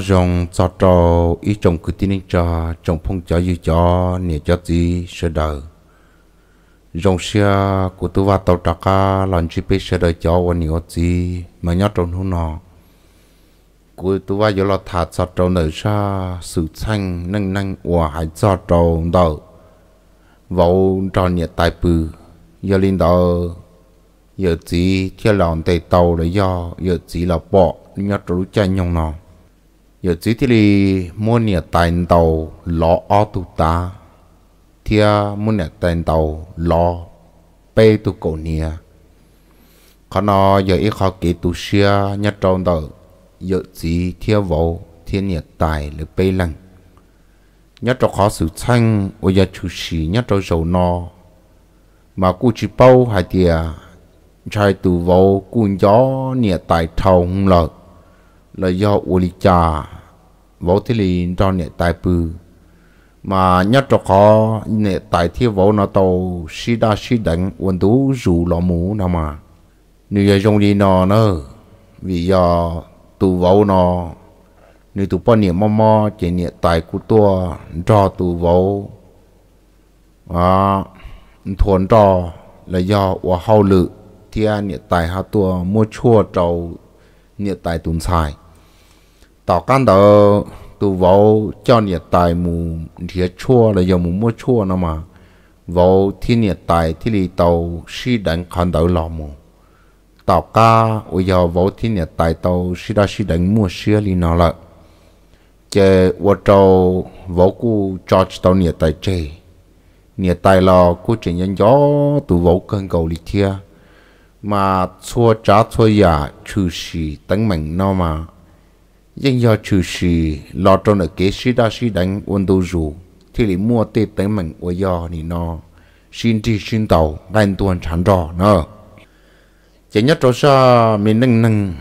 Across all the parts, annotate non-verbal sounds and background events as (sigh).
rong cho trò ý trồng cứ tin cho trồng phong cho như cho nè cho gì sơ đời rong xe của tôi vào tàu trạc lần chỉ biết sơ đời cho và nhiều gì mà nhớ trồng hú nọ. Của tôi vào giờ là thả cho trồng nơi xa, sự xanh nâng nâng và hãy cho trồng đầu vào trò nhiệt tài bự giờ lên đạo giờ chỉ theo lòng tay tàu là do, giờ chỉ là bỏ nhớ trú chân nhung nọ giờ chỉ thì mua nhà tài tàu lọ ở tu ta. Thì mua nhà tài tàu lọ bê tu cổ nia khó nó giờ ít khó kỹ tu xia nhất trong đó giờ chỉ theo vô thiên nhà tài là bê lần nhất trong khó sự chăng ở giờ chủ sĩ nhất trong dầu nó mà cụ chỉ bao hai tia, trai từ vô cuốn gió nhà tài thầu không lợi là do u li cha vô thì lì cho nhà tài bự. Mà nhất cho khó nhà tài thi vô nó tàu, si đa si đánh quân tú rủ lò mũ nào mà. Nếu dùng đi nó nữa vì do tu vô nó nếu tu bao niệm mò mò chỉ niệm tài của tôi cho tu vô à thuần cho là do của hậu lự thì nhà tài hạ tua mua chua trầu nhà tài tuần xài tao căn đó tu vô cho nhà tài mù thiệt chua là do mù mua chua nó mà. Vô thiên nhà tài thì lì tàu si đánh khăn đỡ lò mù. Tao ca ở giờ vô thiên nhà tài tàu si đa si đánh mua xưa lì nó lại chơi ở trâu vô cu cho tàu nhà tài chơi nhà tài lò cu chỉ nhân gió tu vô cơn cầu lì thia. Mà chua trái chua giả trừ si tánh mình nó mà nhưng do chủ sĩ lo trong ở kế sĩ đa sĩ đánh quân đô rủ thì lý mua tê tánh mình của do thì nó xin đi xin tàu đánh tuần chẳng rõ nó chỉ nhất cho sa mình nâng nâng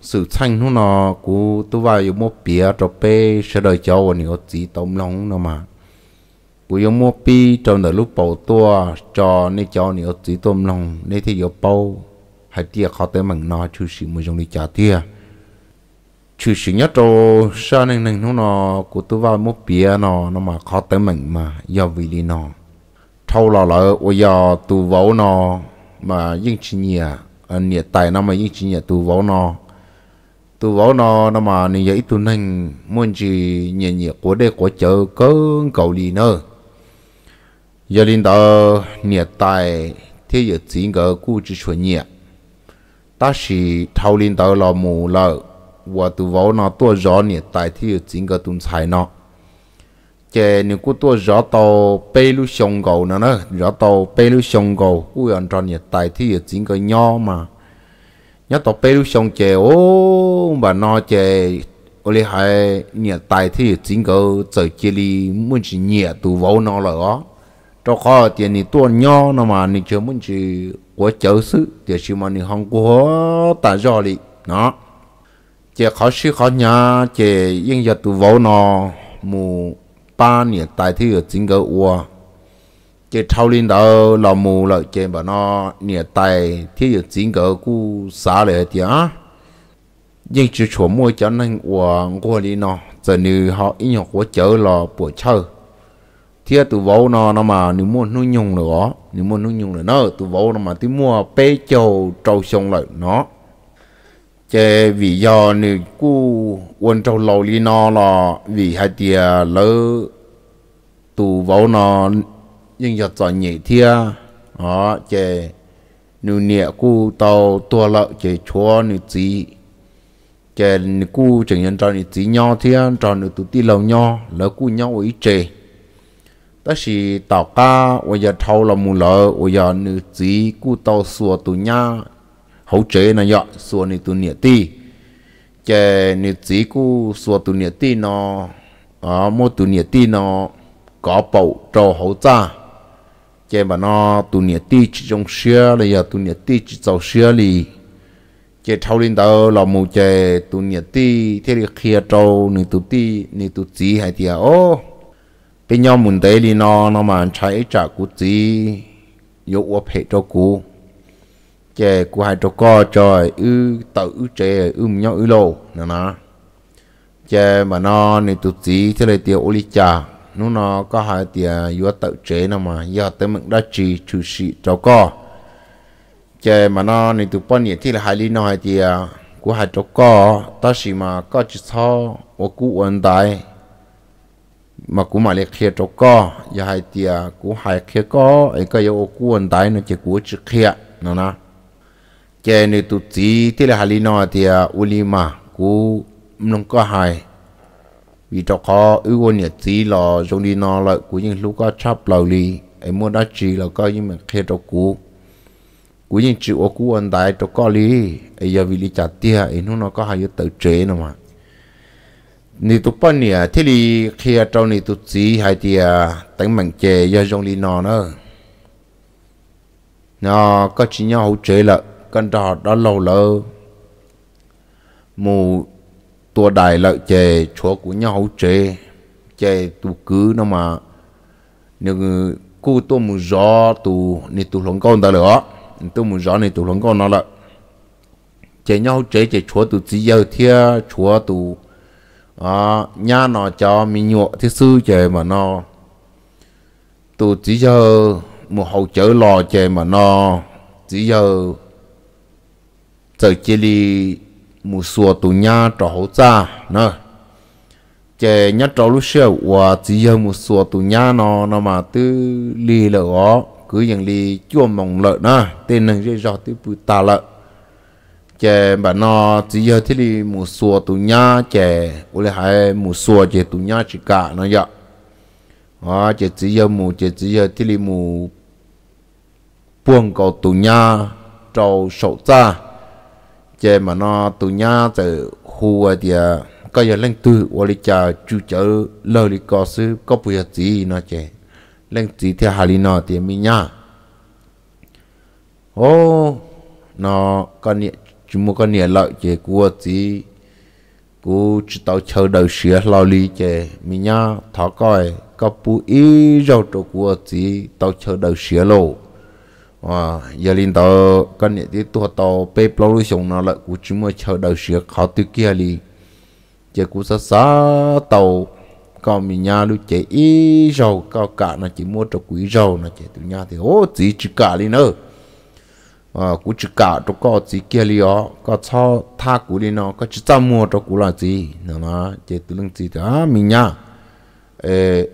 sự thanh nó nó cú tôi vào yêu mua bia cho bê sẽ đợi cháu anh có chỉ tôm lòng nó mà cú yêu mua pi trong đời lúc bầu tua cho nên cháu anh có chỉ tôm lòng nên thì yêu bầu hãy tia khó tới mình nó chú sĩ một dùng đi trả tia chú sĩ nhất cho sa nên nên nó nó của tôi vào một bia nó nó mà khó tới mình mà, do vì lý nó thâu là là ô giờ tu vỗ nó mà những chuyện nhẹ anh à, nhẹ tài nó mà những chuyện nhẹ tu vỗ nó tu vỗ nó nó mà như vậy tu nên muốn gì nhẹ nhẹ của đây của chợ có cầu lý nữa giờ linh đạo nhẹ tài, thế giờ chỉ có cụ chỉ chuyện nhẹ ta chỉ thâu linh đạo là mù và tu vỗ nó tua gió nhẹ tại thì chỉ có tuần sai nó chế nếu có tua gió tàu bê lu sông cầu nữa nữa tàu bê lu sông cầu cô ăn cho nhẹ tại thì chỉ có mà. Nhớ tàu bê lu sông chế ô và nó chế ô hai nhẹ tại thì chỉ có giờ chế li chỉ nhẹ tu vỗ nó là đó cho khó tiền ni tua nho nó mà ni chưa muốn chỉ của chớ sự thì xem mà ni không có tại gió đi, nó chế khó sư khó nhà chế yên giờ tụ vô nó mù ba niệm tại thì ở chính cái ua. Chế thâu lên đó là mù là chỉ bảo nó niệm tại thì ở chính cái cú xã này thì á nhưng chỉ chuẩn mua cho nên ua ngô đi nó giờ như họ ít nhọc quá chớ là buổi chơi thì tụ vô nó nó mà nếu mua nuôi nhung nữa nếu mua nuôi nhung nữa nó tụ vô nó mà tí mua bê châu trâu sông lại nó chế vì do nữ cô quân trâu lâu li nó là vì hai tia lỡ tụ vào nó nhưng giờ chọn nhị thia. Đó chế nữ nhẹ cô tàu tua lợ chế chúa nữ gì chế nữ cô chẳng nhận cho nữ gì nhau thia cho nữ tụ ti lâu nhau lỡ cô nhau ấy chế đó là tàu ca bây giờ thâu là mù lợ bây giờ nữ gì cô tàu xua tụ nhau hỗ trợ nó nhọ, xua ni tu nhẹ ti chè ni chỉ cú xua tu nhẹ ti nó ở mô tu nhẹ ti nó, có bầu trò hỗ trợ chè mà nó tu nhẹ ti chỉ trong xưa là giờ tu nhẹ ti chỉ trong xưa li chè thâu lên đó là mù chè tu nhẹ ti thế là kia trâu ni tu ti ni tu chỉ hay thì ô bên nhau muốn đấy li nó nó mà chạy trả cú chỉ yếu quá phải cho cú chè của hai trò co, trời ư tự chè, ư nhau ư lô nè nó chè mà nó nè tụt gì thế là tiêu ô li trà nó nó có hai tia yếu tự chế nào mà giờ tới mình đã chỉ chủ sĩ trò co. Chè mà nó nè tụt bao nhiêu thì là hai lý nó hai tiền của hai trò co ta chỉ mà có chỉ sau ở cụ ổn đại mà cú mà liệt kia trò co giờ hai tia của hai kia co ấy có yếu cụ ổn đại nó chỉ cú chữ kia nó nào chè nữ tu trí thì là hai lý thì tiền u li mà cú nông có hai. Vì cho khó ưu quân nhật trí là trong đi nọ lại cú những lúc có chấp lâu lý em muốn đã chỉ là có những mình khi cho cú cú những chịu ô cú anh đại cho có lý, ấy giờ vì lý chặt tia, ấy nó có hai tự chế nữa mà. Ni tu bận à, nè thế li khi cho ni tu chỉ hay thì tánh mạnh chè giờ trong đi nọ nữa nó có chỉ nhau hỗ trợ là con trò đó lâu lơ. Mù tua đại lợi chè chúa của nhau chè chè tu cứ nó mà. Nhưng cô tôi mù gió tu ni tu lòng con ta nữa tôi mù gió ni tu lòng con nó là chè nhau chè chè chúa tu chỉ giờ thia, chúa tu à nhà nó cho mình nhọ thế sư chè mà nó. Tu chỉ giờ một hậu chở lò chè mà nó. Chỉ giờ giờ chỉ đi một số tụ nhà trò hỗ trợ nè chè nhà trò lúc xưa và chỉ giờ một số tụ nhà nó nó mà tư lì lợ ó cứอย่างlì chua mỏng lợ nè tên này dễ dò tư bự ta lợ chè bà nó chỉ giờ thì lì một số tụ nhà chè ô lê hai một số chè tụ nhà chỉ cả nó vậy à chè chỉ giờ một chè chỉ giờ thì lì một buông cầu tụ nhà trâu sầu ra chế mà nó tụ nhà từ khu thì có giờ lên từ ở lịch cha chú chở lơ đi có sư có bùi à gì nó chế lên gì thì hà lý nó thì mình nhá. Ô, nó con nhẹ chúng mua con nhẹ lợi chế của à gì cú chỉ tao chờ đầu sửa lo lý chế mình nhá. Thọ coi, có bùi ý rau trâu của à gì tao chờ đầu sửa lô và giờ linh tàu cái này thì tua tàu bê plau lưu sống nó lại cũng chúng mới chờ đầu sửa khó tiêu kia đi chỉ cũng sa sa tàu còn mình nhà lưu chế ý rau cao cả nó chỉ mua cho quý rau, nó chỉ từ nhà thì, ô, chỉ chỉ cả đi nữa à cũng chỉ cả cho có chỉ kia đi ó, có cho tha cũ đi nó có chỉ cho mua cho cũ là gì? Nó nó chỉ từ lưng gì đó mình nhà. Ê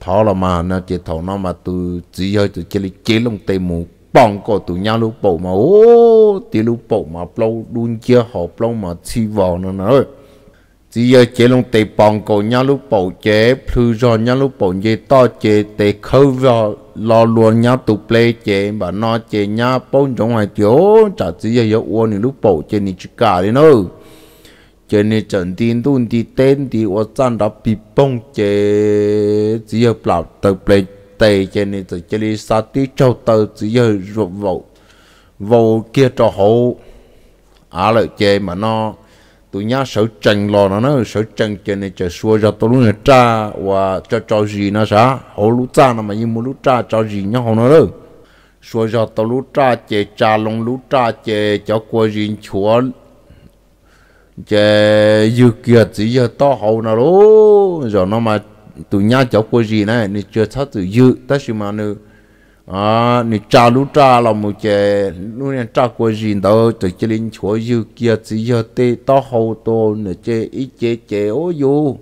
thọ là mà, nó chỉ thọ nó mà từ chỉ hơi từ chỉ chế lông tây mù bằng cổ tụ nhau lúc bộ mà ô thì lúc bộ mà lâu luôn chưa, hộp lâu mà chi vào nữa nữa chỉ giờ chế long tệ bằng cổ nhau lúc bộ chế, phư rồi nhau lúc bộ chế to chế tệ khâu vào lo luôn nhau tụ play chế mà nó chế nhau, bông trong ngoài chỗ chả chỉ giờ giờ uống lúc bộ chế ni chỉ cả đi nữa chế ni trận tin tuân thì tên thì ở trong đó bị bông chế. Chỉ giờ bảo tự play tây cho nên từ chỉ đi sa tí, châu tơ từ giờ ruột vụ vụ kia cho hậu à lợi chê mà nó, tụi nhá sợ trần lò nó nó sợ trần cho nên chờ xua ra tôi luôn cha và cho cho gì nó sao hậu lũ cha nó mà như muốn lũ cha cho gì nhá hậu nó đâu xua ra tôi lũ cha chê cha lông lũ cha chê cho qua gì chúa, chê dư kia chỉ giờ to hậu nào đó rồi nó mà tụi nhà cháu qua gì này nè chưa thắt tự dự ta chỉ mà à, nè à nè cha lú cha là một cái lú nè cha qua gì đâu tự chỉ linh chúa dự kia chỉ giờ tê to hậu to nè chế ít chế chế ô dù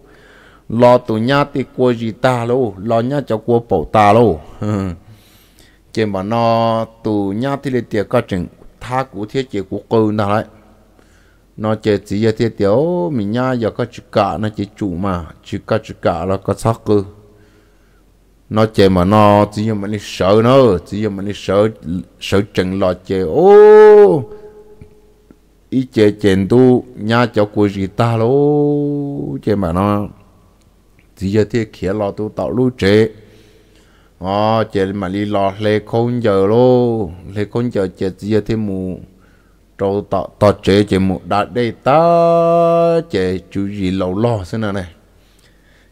lo tụi nhà thì qua gì ta lô, lo nhà cháu qua bảo ta lô. (laughs) Chè mà nó tụi nhà thì lê tiệt có chừng tha của thiết chế của cô nào đấy nó chỉ chỉ giờ thiết tiểu, mình nhá, giờ có chữ cả, nó chỉ chủ mà. Chữ cả chữ cả là có sắc cơ. Nó chỉ mà nó, chỉ giờ mình sợ nó, chỉ giờ mình sợ sợ chừng lo chỉ ô, ý chỉ chèn tu, nhá cho cô gì ta lô. Chỉ mà nó, chỉ giờ thiết kia lo tu tạo lu chế ờ chỉ mà đi lo lê không giờ lô. Lê không giờ chỉ giờ là mù trâu tọ tọ chế chế một đã đây ta, chế chú gì lâu lo thế nào này.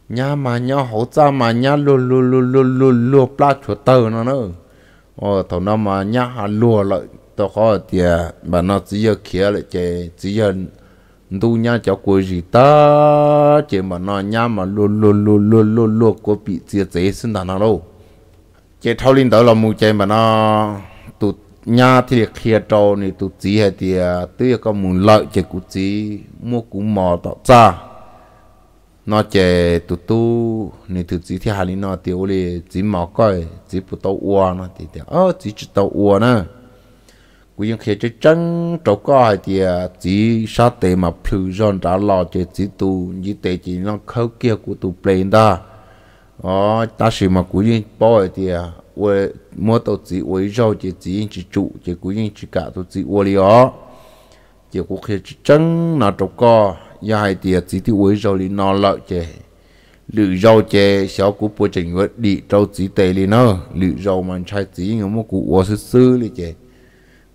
Nhà mà nhà hỗ trợ mà nhà lù lù lù lù lù lù pla chỗ tờ nó nữa. Ờ thằng nó mà nhà hà lùa lại, tao khó thì à, bà nó chỉ giờ kia lại, chế, chỉ giờ đu nhà cháu của gì ta. Chế mà nó nhà mà lô lô lô lô lô lô của bị chia chế sinh đàn nào đâu. Chế thâu linh đó là một chế mà nó nhà thì kia trâu này tụ chỉ hay thì à, tuy có muốn lợi chỉ cụ chỉ mua cũng mò tạo ra. Nó chỉ tụ tu này tụ chỉ thì hà lý nó thì ô chỉ mò coi, chỉ phụ tàu uo nó thì thì ờ chỉ chỉ tàu uo nè cụ yên kia chơi chân trâu coi thì à, chỉ sa tệ mà phù giòn trả lò chơi chỉ tu như tệ chỉ nó khâu kia của tu play đó ờ ta chỉ mà cụ yên bỏ thì à, 我摸到只围绕着只因只煮，结果因只搞到只窝里哦，结果去真那种个，也系啲只啲围绕里拿落嘅。lựa rau chè xéo cú bùa trình vật đi rau chỉ tệ li nó lựa rau mà trái chỉ người mua cú uo sư sư li chè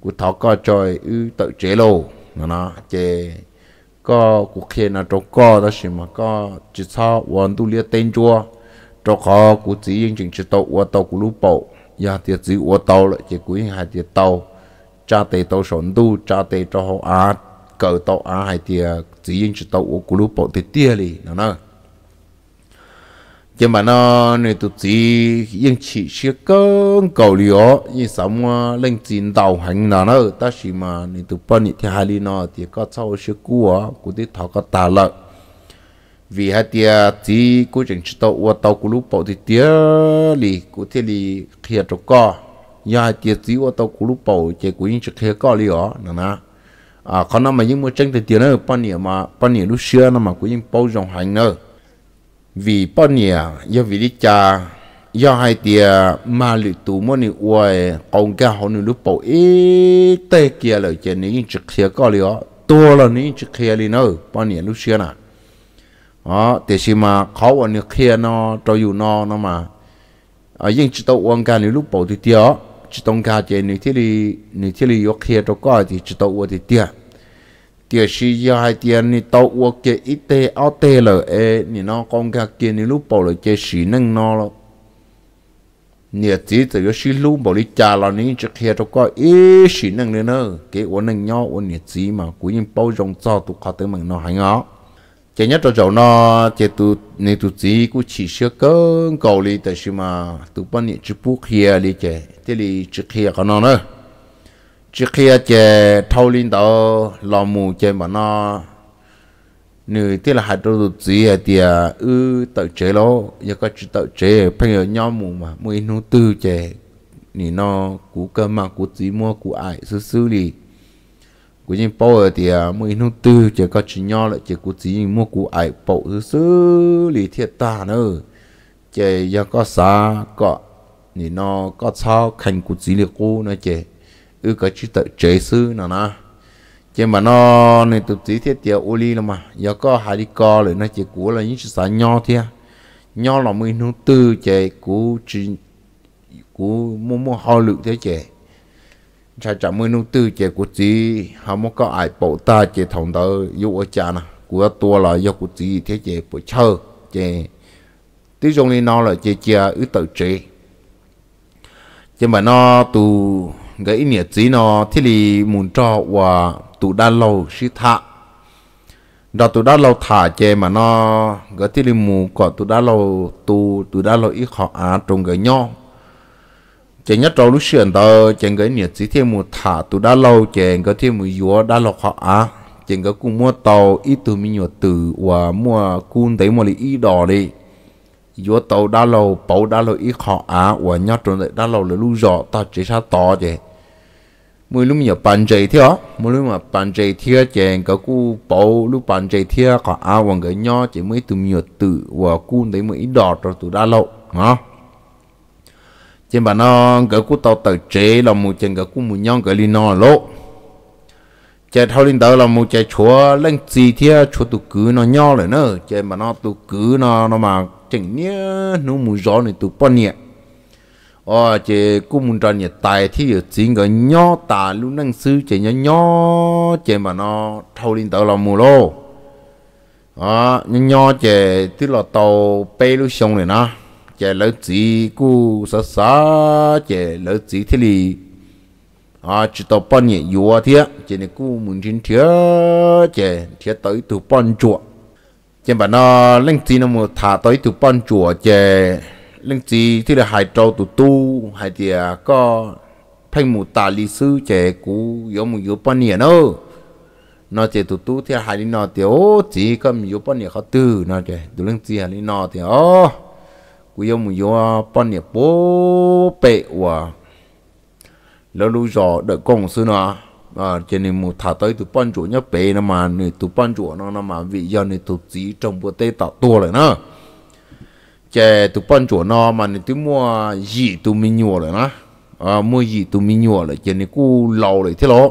cú thọ co trời ư tự chế lô nó nó chè có cú kia là trâu co đó xí mà có chỉ sao hoàn tu lia tên chua cho khó cú chỉ yên chừng chỉ tàu uo tàu cú lũ bộ ya tiệt chỉ uo tàu lại chỉ quý hai tiệt tàu cha tề tàu sổn tu cha tề cho họ á cờ tàu á hai tiệt chỉ yên chỉ tàu uo cú lú bộ tiệt tia li nó nó chứ mà nó này tụt chỉ yên chỉ sẽ có cầu lió như sống lên chiến tàu hành nó nó ta chỉ mà này tụi bọn thì hai li nó thì có sau sẽ cua của tiệt thọ có tà lợi vì hai tia chỉ cố chẳng chỉ tàu qua tàu của lúc bảo thì tia li cố thế li khía cho co. Nhà hạt tia chỉ qua tàu của lúc bảo chỉ của những chiếc khía co lió nè nè. À còn năm mà những mua chân thì tia nó bao nhiêu mà bao nhiêu lúc xưa nó mà của những bao dòng hành nữa vì bao nhiêu do vì đi cha, do hai tia mà lì tù mua ni uai ông cả họ nu lúc bảo ít tê kia lời chỉ những chiếc khía co lì ó. Tua là ní chỉ khía li nữa bao nhiêu lúc xưa อ๋อเตชิมาเขาวันนี้เคลียร์นอจะอยู่นอนะมาอ่ายิ่งจิตตวองการในรูปปกติเตียวจิตองการเจนี่ที่รีในที่รียกเคลียร์ตัวก็ที่จิตตัวอวติเตียเดียชียาให้เดียนี่ตัวอวเกอิเตอเตเลยเอนี่นอกองการเกณฑ์ในรูปปกเลยเจสีนั่งนอแล้วเนี่ยจีแต่ยชิลูบริจาเลนี้จะเคลียร์ตัวก็เอ้สีนั่งเลยเนอะเกวันนั่งย่อวันเนี่ยจีมากูยังเป้าจงจ้าตุกขาเตมังนอหายงอ chỉ nhất cho cháu nó chỉ tu nên tu chỉ cũng chỉ sửa cơ, cầu đi tại sao mà tu bao những chỉ bút kia đi chứ thế thì chỉ kia còn nó nữa. Trước kia chế thâu linh đó làm mù chế mà nó nữ thế là hai đôi gì à thì ư tự chế lo giờ có chỉ tự chế bây giờ nhau mù mà mới nu tư chế nì nó, cú cơ mà cú chỉ mua cú ai sư sư đi cú nhìn bao thì mới nu tư chỉ có chỉ nhau lại chỉ cú gì mua cú ai bộ thứ sư đi thiệt ta nữa chỉ giờ có xa có nì nó có sao thành cú gì liệu cú nữa chỉ ư cái chỉ tự chế sư nào nè chỉ mà nó này tụt chỉ thiết tiệt ô li là mà. Giờ có hai đi co rồi nó chỉ của là những chỉ sản nho thia. Nho là mình nó tư chỉ của chỉ của mua mua hoa lượng thế chỉ cha cha mới nung tư chế của chị họ muốn có ai bộ ta chế thòng đó yêu ở cha nè của tua là do của chị thế chế bộ chơi chế. Tí trong này nó là chế chia ư tự chế chế mà nó tu cái nhật chỉ nó thì li muốn cho và tu đa lâu sĩ thạ đó tu đa lâu thả chế mà nó cái thì li mù, có tu đa lâu tu tu đa lâu ít họ à trong cái nhau chỉ nhất trâu lúc xuyên đó chè cái nhiệt chỉ thêm một thả tụ đã lâu chè cái thêm một yếu đã lọc họ á. Chè cái cùng mua tàu, ít từ mình nhiều từ và mua cun đấy mà li ít đỏ đi. Yếu tàu đã lâu bảo đã lâu ít họ á và nhất trâu lại đã lâu là lúc rõ ta chỉ sao to chứ mỗi lúc nhiều bàn chạy theo mỗi lúc mà bàn chạy theo chèn cái cú bảo lúc bàn chạy theo họ á và cái nhớ chỉ mới từ nhiều từ và cú đấy mới đỏ rồi từ đã lâu, hả? Chỉ bàn nó cái cú tàu tàu chế là một chân cái cú một nhon cái li nó lỗ. Chạy thâu lên đó là một chạy chúa lên gì thế, chúa tụ cứ nó nhau rồi nữa chạy mà nó tụ cứ nó nó mà chỉnh nhé nó mù gió này tụ bao nhiêu ờ chế cú mù cho nhẹ tài thì ở chính cái nhỏ tà luôn năng sư chế nhỏ nhỏ chị mà nó thâu lên tàu là mù lô. Ờ nhỏ chế tức là tàu bay luôn xong này nó chè lỡ chỉ cú sa sa, chè lỡ chỉ thế lì. À chỉ tàu bận nhiêu yếu thế chỉ này cú muốn chín thế chỉ thế tới từ bao chùa. Chỉ bà nó lên chỉ nó một thả tới từ bao chùa chỉ lên chỉ thì là hai trâu từ tu, hai thì có thành một tà lý sư chỉ cú yếu một yếu bao nhẹ nữa nó chỉ tụt tu thì hai đi nó thì ô chỉ có một yếu bao nhiêu khó tư, nó chỉ tụ lên chỉ hai đi nó thì ô quý ông một yếu bao nhiêu bố bệ và lỡ lúc rõ đợi công sư nó à cho nên một thả tới tụ ban chủ nhá bệ nó mà nè tụ ban chủ nó nó mà vì do nè tụ chỉ trong bộ tê tạo tua rồi nè, chè tụ ban chủ nó mà nè tụ mua gì tụ mình nhua rồi nè, à mua gì tụ mình nhua rồi cho nên cú lâu rồi thế lo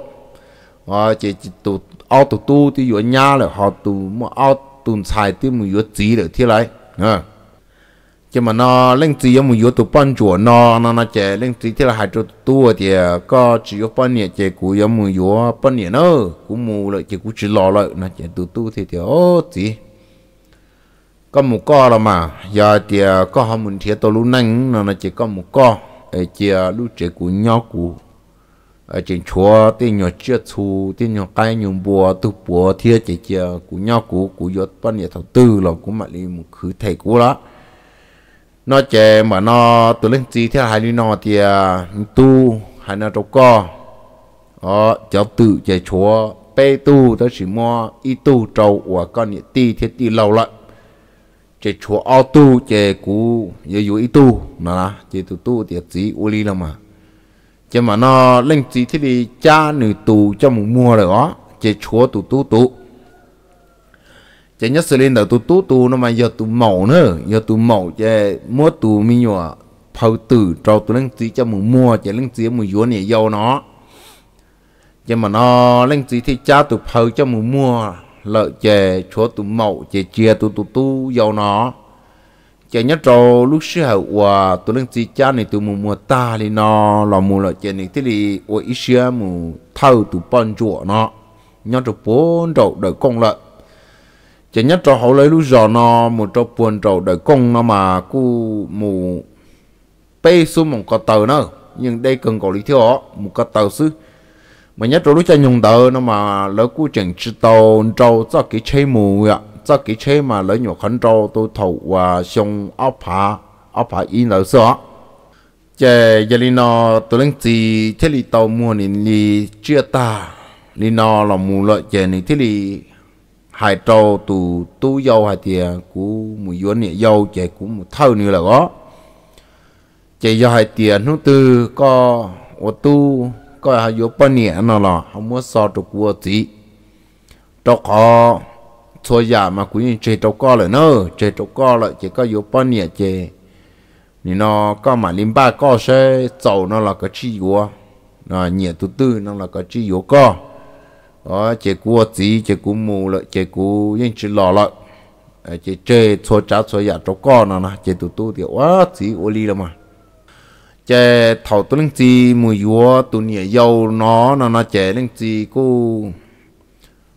à chè tụ ao tụ tu thì vừa nhà rồi họ tụ mua ao tụ xài thì mua vừa gì rồi thế lại à chứ mà nó lên gì mà yếu tụ ban chùa nó nó nó chè lên gì thì là hai chỗ tu thì có chỉ có ban nhẹ chè cú yếu mà yếu ban nhẹ nó cú mù lại chè cú chỉ lò lại nó chè tụ tu thì thì ô gì có một co là mà giờ thì có họ muốn thiệt tôi lúc nãy nó nó chỉ có một co ở chè lúc chè cú nhau cú ở trên chùa tên nhỏ chưa chu tên nhỏ cái nhỏ bùa tu bùa thiệt chè chè cú nhau cú cú yếu ban nhẹ thầu tư là cú mà đi một khứ thầy cú đó nó chè mà nó từ lên gì theo hai đứa nó thì à, tu hai nó trâu co. Ờ cháu tự chè chúa bê tu tới chỉ mua y tu trâu của con nhị ti thiết ti lâu lại chè chúa ao tu, chè cú giờ dù y tu. Nó chè tu tu thì chỉ u li là mà. Chè mà nó lên gì thì đi cha nữ tu cho một mua rồi đó. Chè chúa tu tu tu chế nhất xử lên đầu tu tu tu, nó mà giờ tu màu nữa. Giờ tu màu chế mua tu mi nhọ phao tử, trâu tu lên chỉ cho mình mua chế lên chỉ mình vốn này giàu nó. Chế mà nó lên chỉ thì cha tu phao cho mình mua, lợi chế chúa tu màu chế chia tu tu tu giàu nó. Chế nhất trâu lúc xưa hậu hòa tu lên chỉ cha này tu mình mua ta thì nó là mua lợi chế này thì đi ở ít xưa mình thâu tu bận chuột nó. Nhau trâu bốn trâu đợi công lợi chỉ nhất cho hậu lấy lúc giờ nó một cho buồn trầu đời công nó mà cu mù bê xuống một cái tờ nữa nhưng đây cần có lý thiếu một cái tờ sư mà nhất cho lúc cho nhung tờ nó mà lỡ cu chẳng chỉ tàu trầu cho cái chế mù ạ. Cho cái chế mà lỡ nhỏ khẩn trầu tôi thầu và xong áo phá áo phá in lỡ sữa chè giờ li nó tôi lên gì thế li tàu mua nên đi chưa ta. Li nó là mù lợi chè này thế li hai trâu tù tu dâu, hai tia cú mùi yuan nhẹ dâu chạy cú một thâu nữa là có chạy do hai tia nó tư, có ô tu có hai yếu bao nhẹ nó là không muốn so được của gì trâu có xua giả mà cú nhìn chạy trâu co lại nữa chạy trâu co lại chỉ có yếu bao nhẹ chạy nên nó có mà lim ba có sẽ dầu nó là cái chi yếu nó nhẹ tu tư nó là cái chi yếu co đó chỉ cua gì chỉ cua mù lại chỉ cua những chỉ lò lại chỉ chơi cho cháu cho nhà cho con nó nè chỉ tụ tụ thì quá gì ô ly là mà. Chỉ thầu tụ linh gì mùi vua tụ nhẹ dâu, nó nó nó chỉ linh gì cô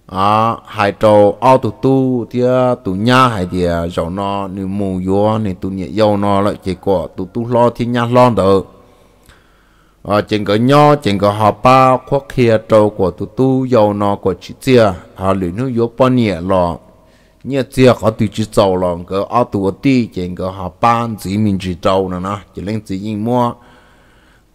à hai trâu ao tụ tụ thì tụ nhà hai thì dầu nó nếu mù vua thì tụ nhẹ dâu, nó lại chỉ có tụ tụ lo thì nhà lo được à trên cái nho trên cái họ ba khoác kia trâu của tụ tu, dầu nó của chị chia. Ờ, họ luyện nước yếu bao nhiêu lọ nhớ chia họ tự chỉ trâu lo cái ở tụ đi trên cái họ ba chỉ mình chỉ trâu nữa nè chỉ lên chỉ in mua.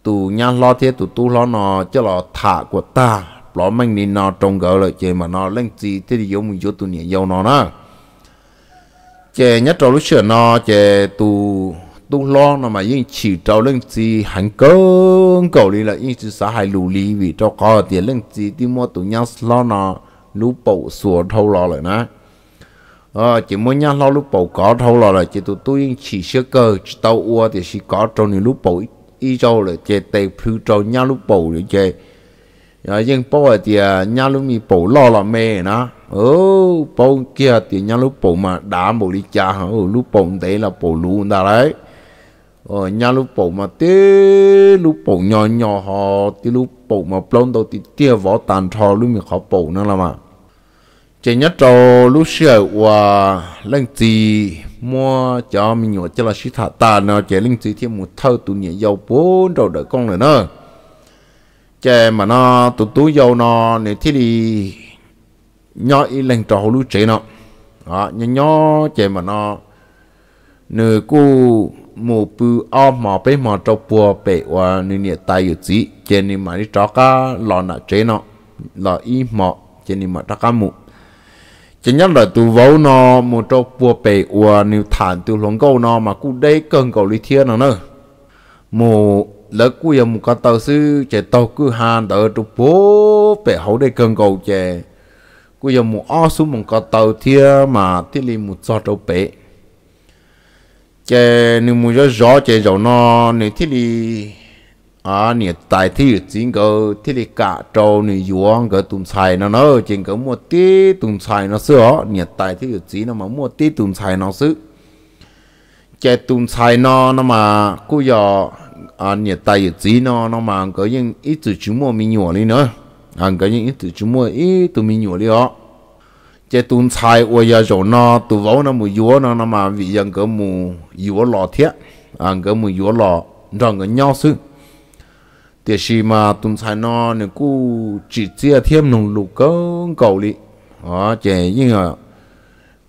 Tụ nhà lo thế tụ tu lo nó cho là thả của ta. Lo mình đi nó trông gỡ lại chỉ mà nó lên chỉ thế thì giống mình yếu tụ nhẹ dầu nó nè. Chỉ nhất trâu lúc xưa nó chỉ tụ tu lo nó mà yên chỉ trâu lên gì hành cơn. Cầu đi là yên chỉ xã hai lù lý vì cho có tiền lên gì đi mua tụ nhau lo nó lú bầu sủa thâu lo lại nè. Ờ chỉ mua nhau lo lú bầu có thâu lo lại, chỉ tụ tu yên chỉ sơ cơ, chỉ tàu ua thì chỉ có trong này lú bầu y châu là chỉ tề phiêu trâu nhau lú bầu rồi chỉ ờ, à yên bao thì nhau lú mi bầu lo là mê nè. Ô bầu kia thì nhau lú bầu mà đã một đi cha, hả? Ừ lú bầu đấy là bầu lú ta đấy ờ nhà lúc bộ mà tê lúc bộ nhỏ nhỏ họ, tê lúc bộ mà plon đầu tê tia võ tàn trò lúc mình khó bộ nữa là mà. Chỉ nhất trâu lúc xưa và lên gì mua cho mình nhỏ cho là sĩ thả ta nó chỉ lên gì thêm một thâu tụi nhẹ dầu bốn đầu đợi con nữa nữa chè mà nó tụi tú dầu nó này thì đi nhỏ y lên trò lúc chế nó đó, nhỏ nhỏ chè mà nó nửa cu mù bù ôm mà bé mà trâu bùa bé và nửa nhiệt tay yu chỉ chè nì mà đi trò cá lò nạ chế nó, lò y mò chè nì mà trò cá mù chỉ nhớ là tù vấu nó một trâu bùa bé và nửa thản tù lồng câu nó mà cu đây gần cầu lý thiên nó nữa mù lỡ cú yà một cái tàu sư chạy tàu cứ hàn đỡ trụ bố bê hậu đây gần cầu chạy cú yà một o xuống một cái tàu thia mà thiết lì một cho trâu bê chế nếu muốn cho gió chế rồi nó nếu thế thì à nếu tại thì chính cái thế thì cả trâu nếu yuang cái tùng xài nó nó chính cái mua tí tùng xài nó sửa nếu tại thì chính nó mà mua tí tùng xài nó sửa chế tùng xài nó nó mà cứ giờ à tại thế gì nó nó mà cái những ít từ chúng mua mình nhỏ đi nữa à cái những ít từ chúng mua ít từ mình nhỏ đi đó chế tuân sai ôi giờ chỗ nó tụ vỗ nó mù dúa nó nó mà vì dân cỡ mù dúa lò thiệt, anh à, cỡ mù dúa lọ rằng cái nhau sư thì khi mà tuân sai nó nên cú chỉ chia thêm nông lục cỡ cầu đi à chế như à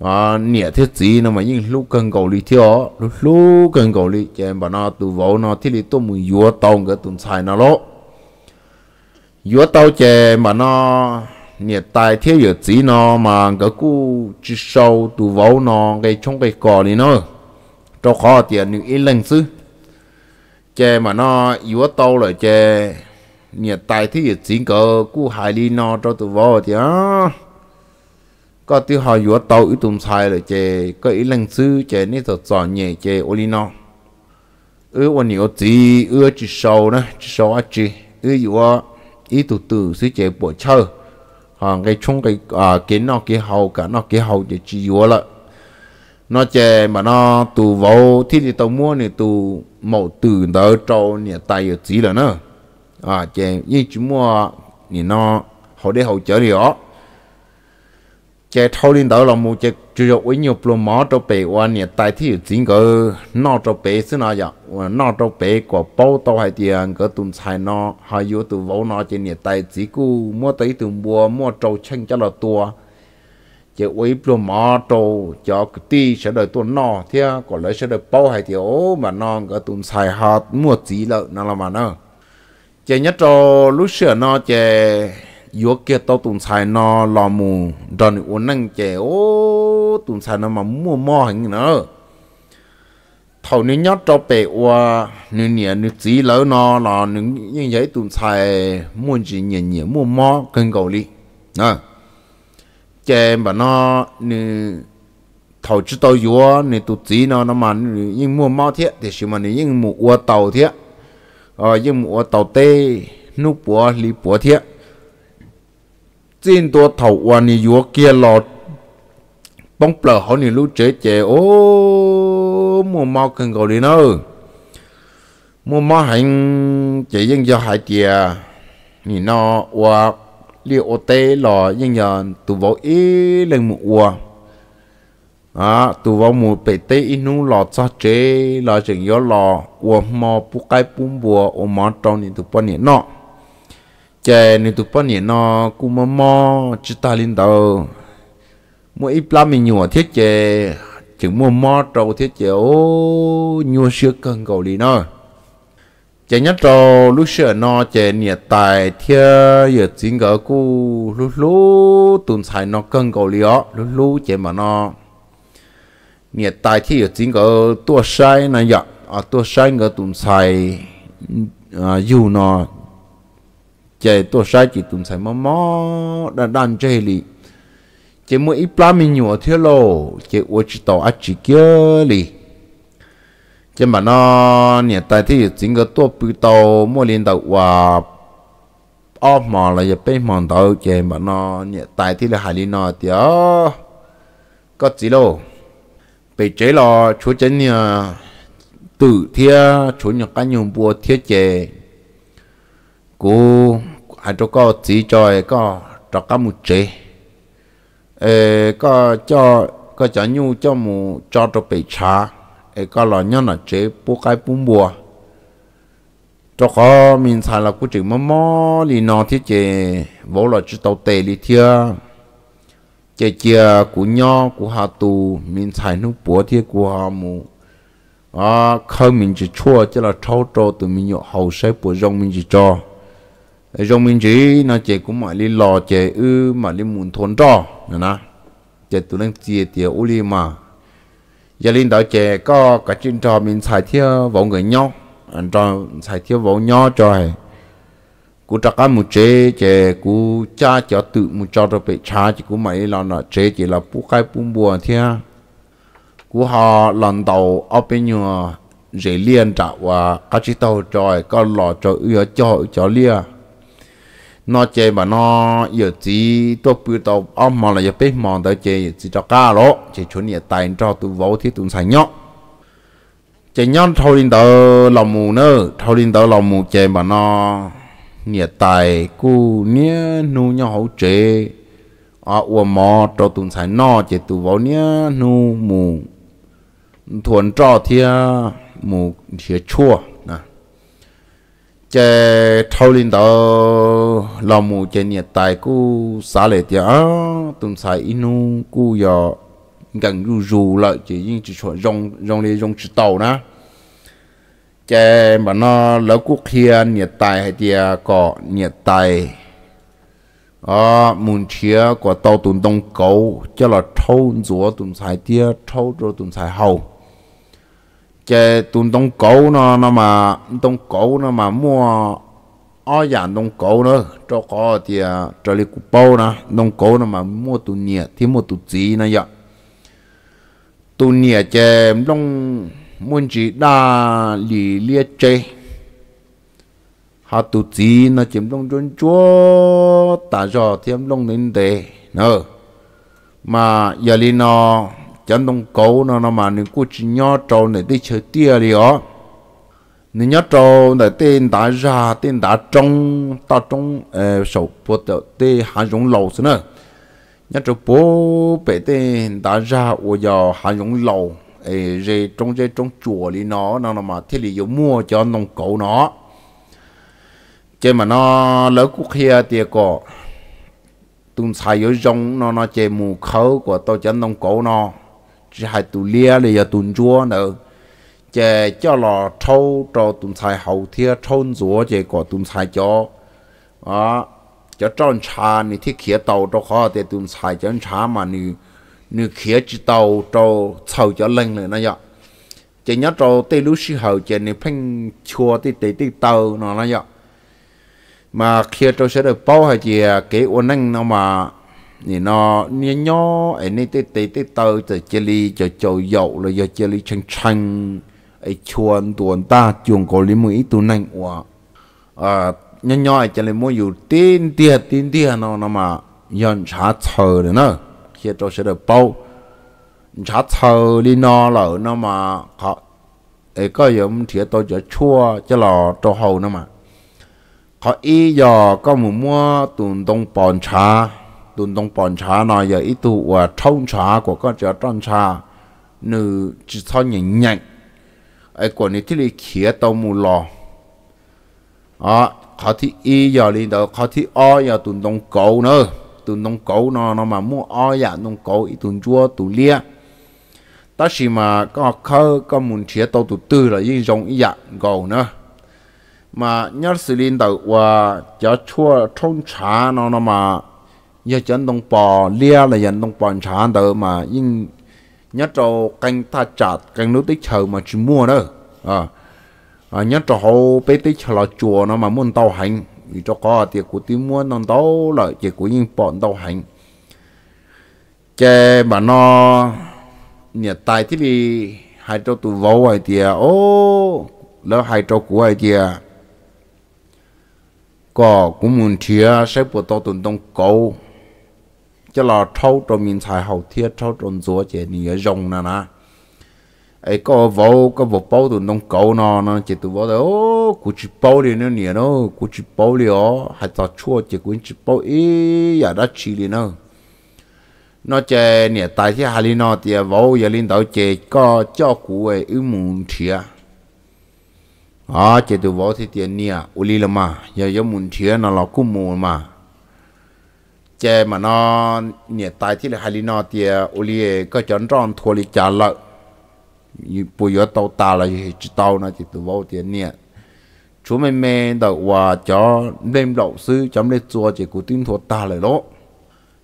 à nhẹ thiết gì nó mà như lục cần cầu đi thiếu lục lục cần cầu đi chế bà nó tu vỗ nó thiết đi tu mù dúa tông cái tuân sai nó lỗ. Dúa tàu chế mà nó nhiệt tài thiếu giờ chỉ nó mà cái cú chỉ sâu tụ vấu nó cái trong cái cò này nó. Cho khó tiền những ít lần chứ chè mà nó yếu tàu rồi chè nhiệt tài thiếu giờ chỉ cỡ cú hài đi nó cho tụ vấu thì á. Có tiêu họ yếu tàu ít tụm sai rồi chè có ít lần chứ chè nên thật giỏi nhẹ chè olino ư ôn nhiều chỉ ư chỉ sâu nữa chỉ sâu á chỉ ư yếu ít tụt tụ xí chè bỏ chơi họ cái chung cái ờ, à cái nó cái hậu cả nó cái hậu để chỉ yếu là nó chè mà nó tù vô thì thì tao mua này tù mẫu từ đó trâu nhà tay ở ờ, chỉ là nữa à chè như chúng mua thì nó hậu để hậu chở thì đó chế thâu lên đó là một chế chủ yếu với nhiều plum mỏ cho bể và nhiệt tại thì chính cái nọ cho bể xí nào vậy nọ cho bể của bao tàu hay tiền cái tồn xài nọ hay yếu từ vỗ nọ trên nhiệt tại chỉ cú mua tới từ mua mua trâu chân cho là tua. Chế với plum mỏ trâu cho cái ti sẽ đợi tuần nọ thì à, còn lấy sẽ đợi bao hay tiền ô mà nọ cái tồn xài hạt mua chỉ lợn nào là mà nó. Chế nhất cho lúc xưa nọ chế yếu kia tao tụng xài nó lò mù, đòn uốn năng chè, ô tụng xài nó mà mua mò hình nữa thầu nếu nhót cho bể qua nếu nhẹ nếu chỉ lỡ nó là nếu như vậy tụng xài mua gì nhẹ nhẹ mua mò cần cầu đi. À chè mà nó nếu thầu chỉ tao yếu nếu tụng chỉ nó nó mà nhưng mua mò thiệt thì chỉ mà nếu nhưng mua tàu thiệt. Ờ nhưng mua tàu tê nút bùa li bùa thiệt xin tôi thầu qua nì dúa kia lọt bóng bờ họ nì lú chế chế ô mua mau cần gọi đi nữa mua mau hành chế dân giờ hai tiề nì nó qua liệu ô tê lò dân giờ tụ vỗ ý lên một qua à tụ vỗ mù bể tê inu lò cho chế lò chừng gió lò qua mò pu cái pu bùa ô mò trong nì tụ bò nì nọ chè ni tụ bao nhiêu nó cũng mò mò chỉ ta lên đầu mỗi ít lắm mình nhua thiết chè chỉ mua mò trâu thiết chè, ô, nhua sữa cần cầu đi nó. Chè nhất trâu, lúc sữa nó chè nhẹ tài thiết giờ chính gỡ cu lúc lúc tuần xài nó cần cầu đi ó lúc lúc chè mà nó. Nhẹ tài thì giờ chính gỡ tua sai này vậy dạ. à tua sai cái tuần xài à dù nó chạy tôi sai chỉ tụng sai mò mò đã đàn chơi lì. Chạy mỗi ít plá mình nhỏ thiết lô chạy ô chỉ tàu ắt chỉ kia lì. Chạy mà nó nhà tại thì chính cái tôi bị tàu mua liên tàu và ốp mà là giờ bên mòn tàu chạy mà nó nhà tại thì là hài lý nó thì có gì đâu bị chế lo chú chân nhà tự thia chú nhà cá nhân bùa thiết chạy cô hai chỗ có chỉ cho có cho cá một chế ê, có cho có cho nhu, cho mu cho cho bị trả ê, có lo nhớ là chế bố cái bún bùa cho có mình xài là cũng chỉ mò mò lì nó thiết chế vô là chỉ tàu tệ lì thia. Chế chia của nho của hà tù, mình xài nó bố thiết của hà mù à không mình chỉ chua chứ là trâu trâu từ mình nhậu hậu sẽ bùa rong mình chỉ cho trong mình chỉ nó chế cũng mà đi lò chế ư mà đi muốn thôn cho nè nè. Chế tụi nó chia tiền u li mà. Giờ linh đạo chế có cả chuyện trò mình xài theo vòng người nhau, anh cho xài theo vòng nhau cho hay. Cú chắc ăn một chế chế cú cha cho tự một cho được bị cha chỉ cú mấy là nó chế chỉ là bút cái bút bùa thia cú họ lần đầu ở bên nhà dễ liên trả và các chị tàu trời có lò cho ưa, cho cho lia nó chơi mà nó giờ chỉ tôi bự tàu ông mà là giờ biết mòn tới chơi chỉ cho cá lỗ. Chỉ chuẩn nhà tài cho tụ vô thì tụ sành nhóc chơi nhóc thâu lên tờ lòng mù nữa thâu lên tờ lòng mù chơi mà nó nhà tài cu nia nu nhau hậu chế à uổng mò cho tụ sành nó chơi tụ vô nia nu mù. Thuần cho thia mù thia chua chế thâu lên đó làm mù chế nhiệt tài cú xả lệ tiệt tuần sai inu cú giờ gần rù rù lại chỉ những chỉ chọn rong rong lên rong chỉ tàu na chế mà nó lỡ quốc kia nhiệt tài hay tiệt có nhiệt tài à muốn chia có tàu tuần đông cầu cho là thâu rùa tuần sai tiệt thâu rồi tuần sai hậu chế tuần đông cổ nó nó mà đông cổ nó mà mua ở nhà đông cổ nữa. Cho có thì à, trở đi cục bao nè. Đông cổ nó mà mua tuần nhẹ, thì mua tuần gì nè dạ. vậy tuần nhẹ chế đông muốn chỉ đa lì liệt chế họ tuần gì nó chiếm đông chuyên chúa ta cho thêm đông đến đề nữa mà giờ li nó chẳng đông cầu nó nó mà nên cố chỉ nhớ trâu này đi chơi tia đi ó. Nên nhớ trâu này tên đã ra, tên đã trong ta trong ờ sầu bộ tờ tê hạ dụng lầu xí nữa nhớ trâu bố bể tên đã ra ở giờ hạ dụng lầu ờ rồi trong cái trong chùa đi nó nó nó mà thế thì có mua cho nông cầu nó. Chứ mà nó lỡ quốc kia tiệt có tung xài ở trong nó nó chơi mù khâu của tôi cho nông cổ nó chỉ hai tụ lia là giờ tuần chúa nữa chè cho lò trâu cho tuần sai hậu thia trôn chúa chè có tuần sai cho à cho tròn trà này thì khía tàu cho khó để tuần sai cho trà mà ni ni khía chỉ tàu cho sầu cho lên nữa nè chè nhớ cho tê lúc sĩ hậu chè này phanh chua tê tê tê tàu nó nè mà khía cho sẽ được bao hay chè kế ôn năng nó mà nè nó nè nhỏ ấy nè tê tê tê tơ từ chơi li cho cho dậu rồi giờ chơi li chăng chăng ấy chuồn, tuồn ta chuồn cổ li mũi tu nành wa à nhỏ nhỏ ấy chơi li mua อยู่ tin tia tin tia nó nó mà yon chá chờ nữa nữa khi cho sẽ được bao chá chờ li nó lỡ nó mà họ ấy có giống thì tôi cho chua, cho lò, cho hầu nó mà. Họ ý giờ có một mua tuần đông bòn chá tuần đông bòn trà nó giờ ít tu và trông trà của con chó trông trà nữ chỉ cho nhìn nhận ai còn này thì lấy khía tàu mù lò. À họ thì y giờ lên đó họ thì o giờ tuần đông cầu nữa. Tuần đông cầu nó nó mà mua o dạ, giờ đông cầu ít tuần chua tuần lia. Ta chỉ mà có khơ có muốn chia tàu tụ tư là yên dòng ý dạng gầu nữa. Mà nhớ xử lý đầu và cho chua trông trà nó nó mà giờ chân đông bò lia là dân đông bò chả đỡ mà, nhưng nhớ cho canh ta chặt canh nước tích chờ mà chỉ mua đó. À à nhớ cho hậu bé tích chờ là chùa nó mà muốn tàu hành. Vì cho có thì của tí mua nó tàu là chỉ của những bọn tàu hành. Chè mà nó nhiệt tài thì đi hai cho tụ vô ai thì ô, lỡ hai cho của ai thì à, có cũng muốn chia sẽ bộ tàu tuần đông cầu cho là thâu cho mình xài hậu thiết, thâu trong rúa chế ni ở rồng nè nè ấy, có vô có vô bao tụi nông cầu nó nó chỉ tụi vô đó ô cụ chỉ bao đi nó nè nó cụ chỉ bao đi ó hay tao chua chỉ cụ chỉ bao ý giờ đã chỉ đi nó. Nó chế nè, tại thế hà li nó thì à, vô giờ linh đạo chế có cho cụ ấy ưu muốn thiệt à chỉ tụi vô thì tiền nè u là mà, giờ giờ muốn thiệt nó là cũng mua mà chế mà nó nhẹ tại thì là hai li à, nó tiền u li có chọn tròn thua li trả lợi. Bây giờ tàu ta là chỉ tàu nó chỉ từ vô tiền nhẹ. Chú mình mình đầu hòa cho đem đầu sư, chấm lên chùa chỉ của tin thuộc ta lại đó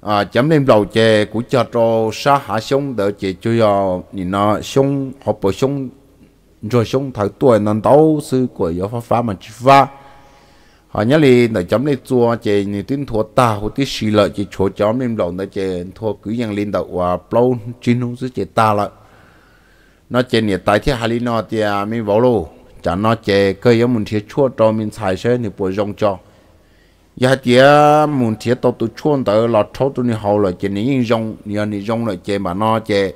à chấm lên đầu chè của cho cho sa hạ sông đỡ chế cho yo nhìn nó sông họ bổ sông, rồi sông thời tuổi nâng tàu sư của yo pháp pháp mà chỉ pháp họ nhớ li đỡ chấm li chua chè như tin thua ta hoặc tí xì lợi chè chỗ chấm lên đầu đỡ chè thua cứ yang lên đầu và lâu chín không sư chè ta lợi. Nó chè nhiệt tại thế hai li nó thì mình vào lô chả nó chè cơ yếu mình thiệt chua cho mình xài xe thì bồi rong cho. Giờ thì mình thiệt tao tụ chua tới là thâu tụ ni hậu lợi chè này rong ni này rong lợi chè mà nó chè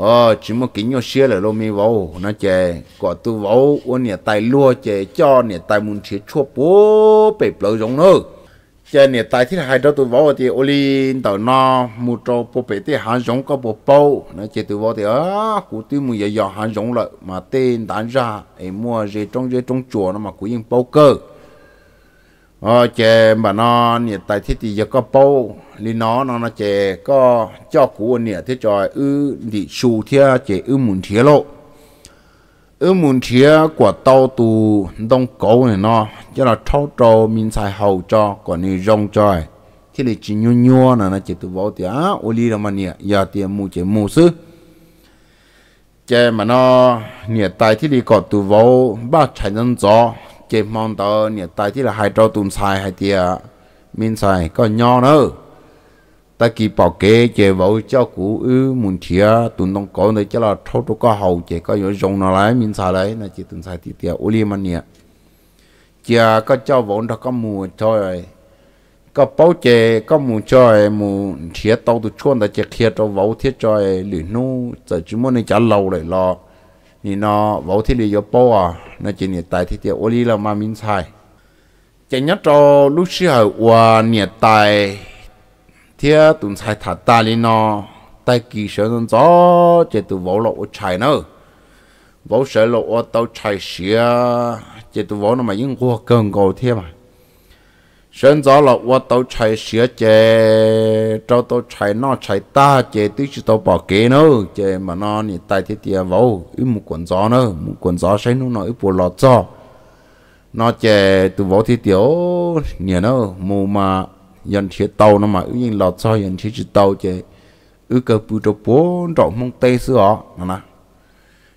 ờ chỉ một kính nhau xe là lô mi vô, nó chè. Có tu vô, uốn nhà tay lua chè cho nhà tay muốn thiệt chua bố bể bờ giống nữa chè nè tay thứ hai đó tu vô thì ô linh tàu nó mua cho bố bể thì hàng giống có bố bao nó chè tu vô thì á cụ tụi mua giờ giờ hàng giống lại mà tên bán ra em mua dây trong dây trong chùa nó mà cụ yên bao cơ ờ chè mà nó nè tại thiết thì giờ có bầu. Lý nó nó nó chè có cho cụ nè thế cho ư đi su thia, chè ư muốn thia lộ. Ư muốn chia của tàu tù đông cổ này nó, cho là thâu trâu mình xài hậu cho còn này rong cho thì là chỉ nhu nhua là nó chỉ từ vô thì, á, ô li là mà nè giờ thì mù chỉ mù sư chế mà nó nè tại thì đi có từ vô ba chạy nhân gió chế mong tờ nè, tại thì là hai trâu tùm xài hai tia. Mình xài có nho nữa. Ta kỳ bảo kế chế vào cho cũ ư muốn thia tùm nó có đấy cho là thâu trâu có hậu chế có yếu rong nó lại mình xài lấy. Là chế tùm xài thì tia, ô li mà nè. Chế có cho vốn đó có mùa cho rồi có bảo chế có mù cho rồi mù thia tàu tụi chuôn đã chế thia trâu vào thia cho rồi nu, giờ chỉ muốn này trả lâu lại lo thì nó vào thia lì yếu bảo à? Nó chỉ nhiệt tại thì tiêu ô li là mà mình sai, chỉ nhớ cho lúc xưa và nhiệt tại thế tụi sai thật ta lên nó. Tại kỳ sở nó gió chỉ tụi vỗ lộ chạy nữa vỗ sở lộ tàu chạy xía chỉ tụi vô nó mà những qua cơn cầu thế mà sơn gió là qua tàu chạy sửa chè cho tàu chạy nó chạy ta chè tí chứ tàu bỏ kế nữa chè mà nó nhỉ tay thế tiệt vỗ ít một quần gió nữa một quần gió xây nó nó ít bộ lọt gió nó chè từ vỗ thế tiểu nhỉ nữa mù mà dân chế tàu nó mà ưu lọt gió dân chế chữ tàu chè ưu cơ bù cho bốn trọng mông tây xưa họ, nè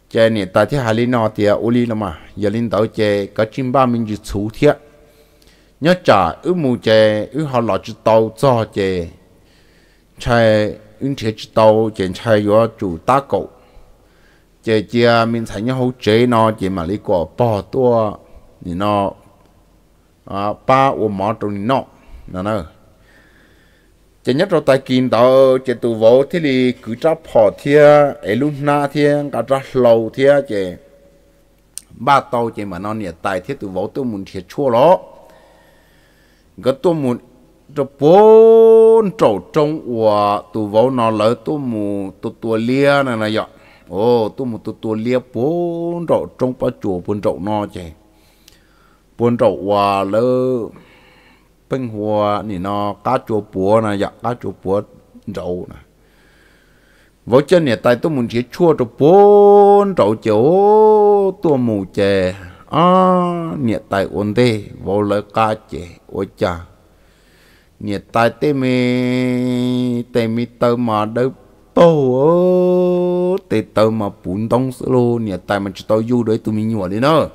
chè nè, tại thế hà linh nó thì ô li nó mà giờ linh tàu chè có chim ba mình chỉ chú thiết nhớ trả ưu mù chè ưu họ lọt chữ tàu cho chè. Chạy ưu chế chữ tàu chế chạy yếu chủ tá cổ chè chia mình thấy nhớ hỗ chế nó chế mà lý quả bỏ tua. Thì nó à ba ô mỏ trong nó. Nó nó chè nhất rồi tại kinh tàu, chè tụ vô thế thì cứ trả bỏ thia ấy lúc na thia cả trả lâu thia chè. Ba tàu chè mà nó nhiệt tài thế tụ vô tôi muốn thiệt chua đó cái tôi muốn cho bốn trâu trong của tụ vô nó lỡ tôi mù tụ tua lia này này vậy ô tôi mù tụ tua lia bốn trâu trong bao chùa bốn trâu nó chè, bốn trâu của lỡ bên hòa nè nó cá chùa bùa này dạ cá chùa bùa rậu này vô chân nè tay tôi muốn chỉ chua cho bốn rậu chỗ tôi mù chè à nè tay ổn đi vô lợi ca chế ôi cha nhiệt tại tê mi tê mi tơ mà đỡ bố tê tơ mà bún đông sữa lô. Nè tay mà chỉ tao du đấy tụi mình nhỏ đi nữa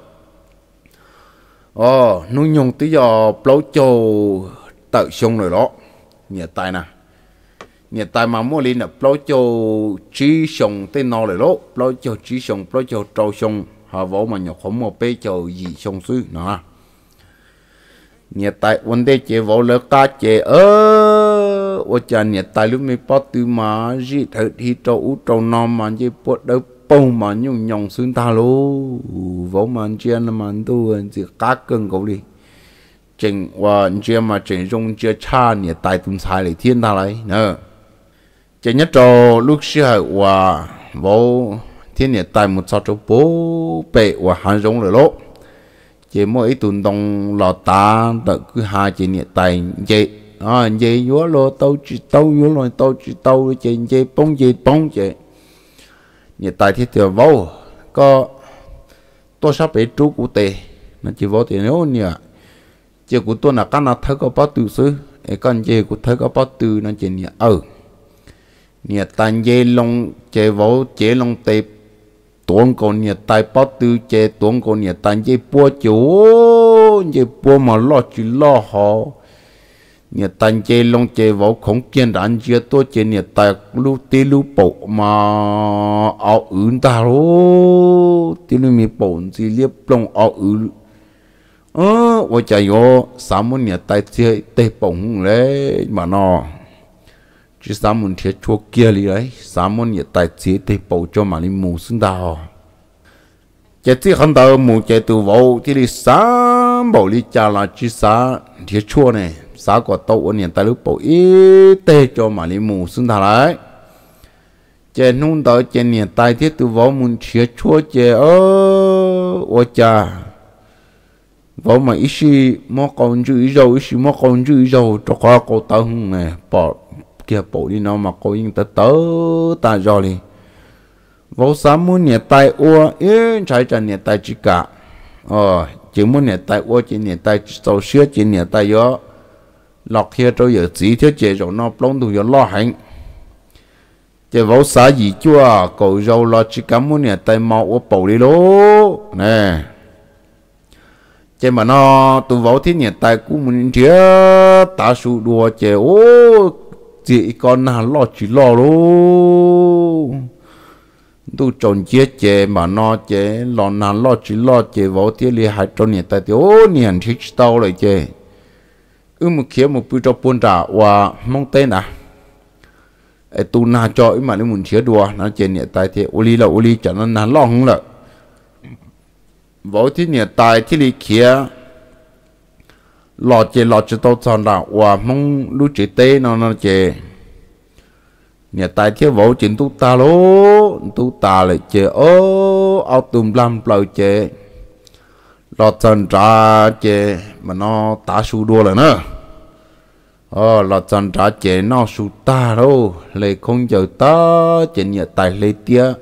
ờ nó nhung tí giờ plau châu tự xong rồi đó nhiệt tại nè nhiệt tại mà mua lên là plau châu chỉ xong tên nó rồi đó plau châu chỉ xong plau châu trâu xong họ vỗ mà nhọc không một bê chầu gì xong xứ nó nhà tài, vấn đề chế vỗ lỡ cá chế, ơ ô cha nhà tài lúc mới bắt từ mà gì thật thì trâu, ú trâu non mà chế bắt đầu bông mà nhung nhung xuống ta lô. Vỗ mà chuyện mà tu chỉ cá cân cầu đi. Chỉnh và chế mà chỉnh dùng chế cha, nhà tại tụm sai lại thiên ta lại nữa chế nhất trò, lúc xưa và vỗ thiên nhỉ tại một sao chỗ bố bệ và hàng giống rồi lỗ. Chế mỗi tuần đông lò ta đợi cứ hai chế nhiệt tài chế à chế yếu lo tàu chỉ tàu yếu lo tàu chỉ tàu chế chế bông chế bông chế nhiệt tài thiết tiểu vô có tôi sắp bị trú cụ tề. Nó chỉ vô tiền nếu nhỉ chế của tôi là cái nào thấy có bao tử xứ. Cái con chế của thấy có bao tử nó chỉ nhỉ ở nhiệt tài chế long chế vô chế long tề tuấn con nhà tài bao tư chế tuấn con nhà tài dây bùa chỗ dây bùa mà lo chỉ lo họ. Nhà tài chế long chế vào không kiên đàn chưa tôi chế nhà tài lu tê lu bộ mà áo ứng ta lô tê lu mi bộ gì liếp long áo ứng ơ tôi chạy vô sáu mươi nhà tài chế tê bổng đấy mà nó chỉ sáu muốn thiết chua kia li đấy sáu muốn nhiệt tài chế thì bầu cho mà đi mù sinh đào. Chế chỉ hắn đầu mù chế từ vô thì đi sáu bầu đi cha là chỉ sáu thiết chua này. Sáu quả tàu ở nhiệt tài lúc bầu ít tê cho mà đi mù sinh đào đấy. Chế nung đầu chế nhiệt tài thiết từ vô muốn thiết chua chế ơ ô cha. Vô mà ít gì mua con chữ ít dầu ít gì mua con chữ ít dầu cho qua cô tao này, bỏ kia bộ đi nó mà cô yên tớ tớ ta rồi đi. Vô sám muốn nhẹ tay ua yên trái chân nhẹ tay chỉ cả. Ờ chỉ muốn nhẹ tay ua chỉ nhẹ tay sầu sữa chỉ nhẹ tay gió, lọc kia trâu giờ chỉ thiếu chế rồi nó plong đủ yo lo hành chế vô xã gì chua cầu râu lo chỉ cả muốn nhẹ tay mau ua bộ đi lố. Nè. Chế mà nó tụ vô thì nhẹ tay cũng muốn thiếu ta sụ đùa chế ô chị con nào lo chỉ lo luôn tu trồng chế chè mà nó chè lo nào lo chỉ lo chè vô tiếc li hai tròn nhiệt tại ô niên thích tao lại chè. Ư một kia một bữa cho buôn trả và mong tên à? Ai tu na cho ý mà nếu muốn chế đùa, nó chè nhiệt tại thì ô, li là, ô, li chẳng nó nào lo không lợ vô tiếc nhiệt tại thì li kia lọ chè lọ chè tàu tròn ra và mong lú chè tê nó nó chè nhà tài thiếu vỗ chuyện tu ta lố. Tu ta lại chè ô ao tùm lam lầu chè lọ tròn ra chè mà nó ta su đua là nữa ờ lọ tròn ra chè nó su ta đâu lấy không giờ ta chè nhà tài lấy tia.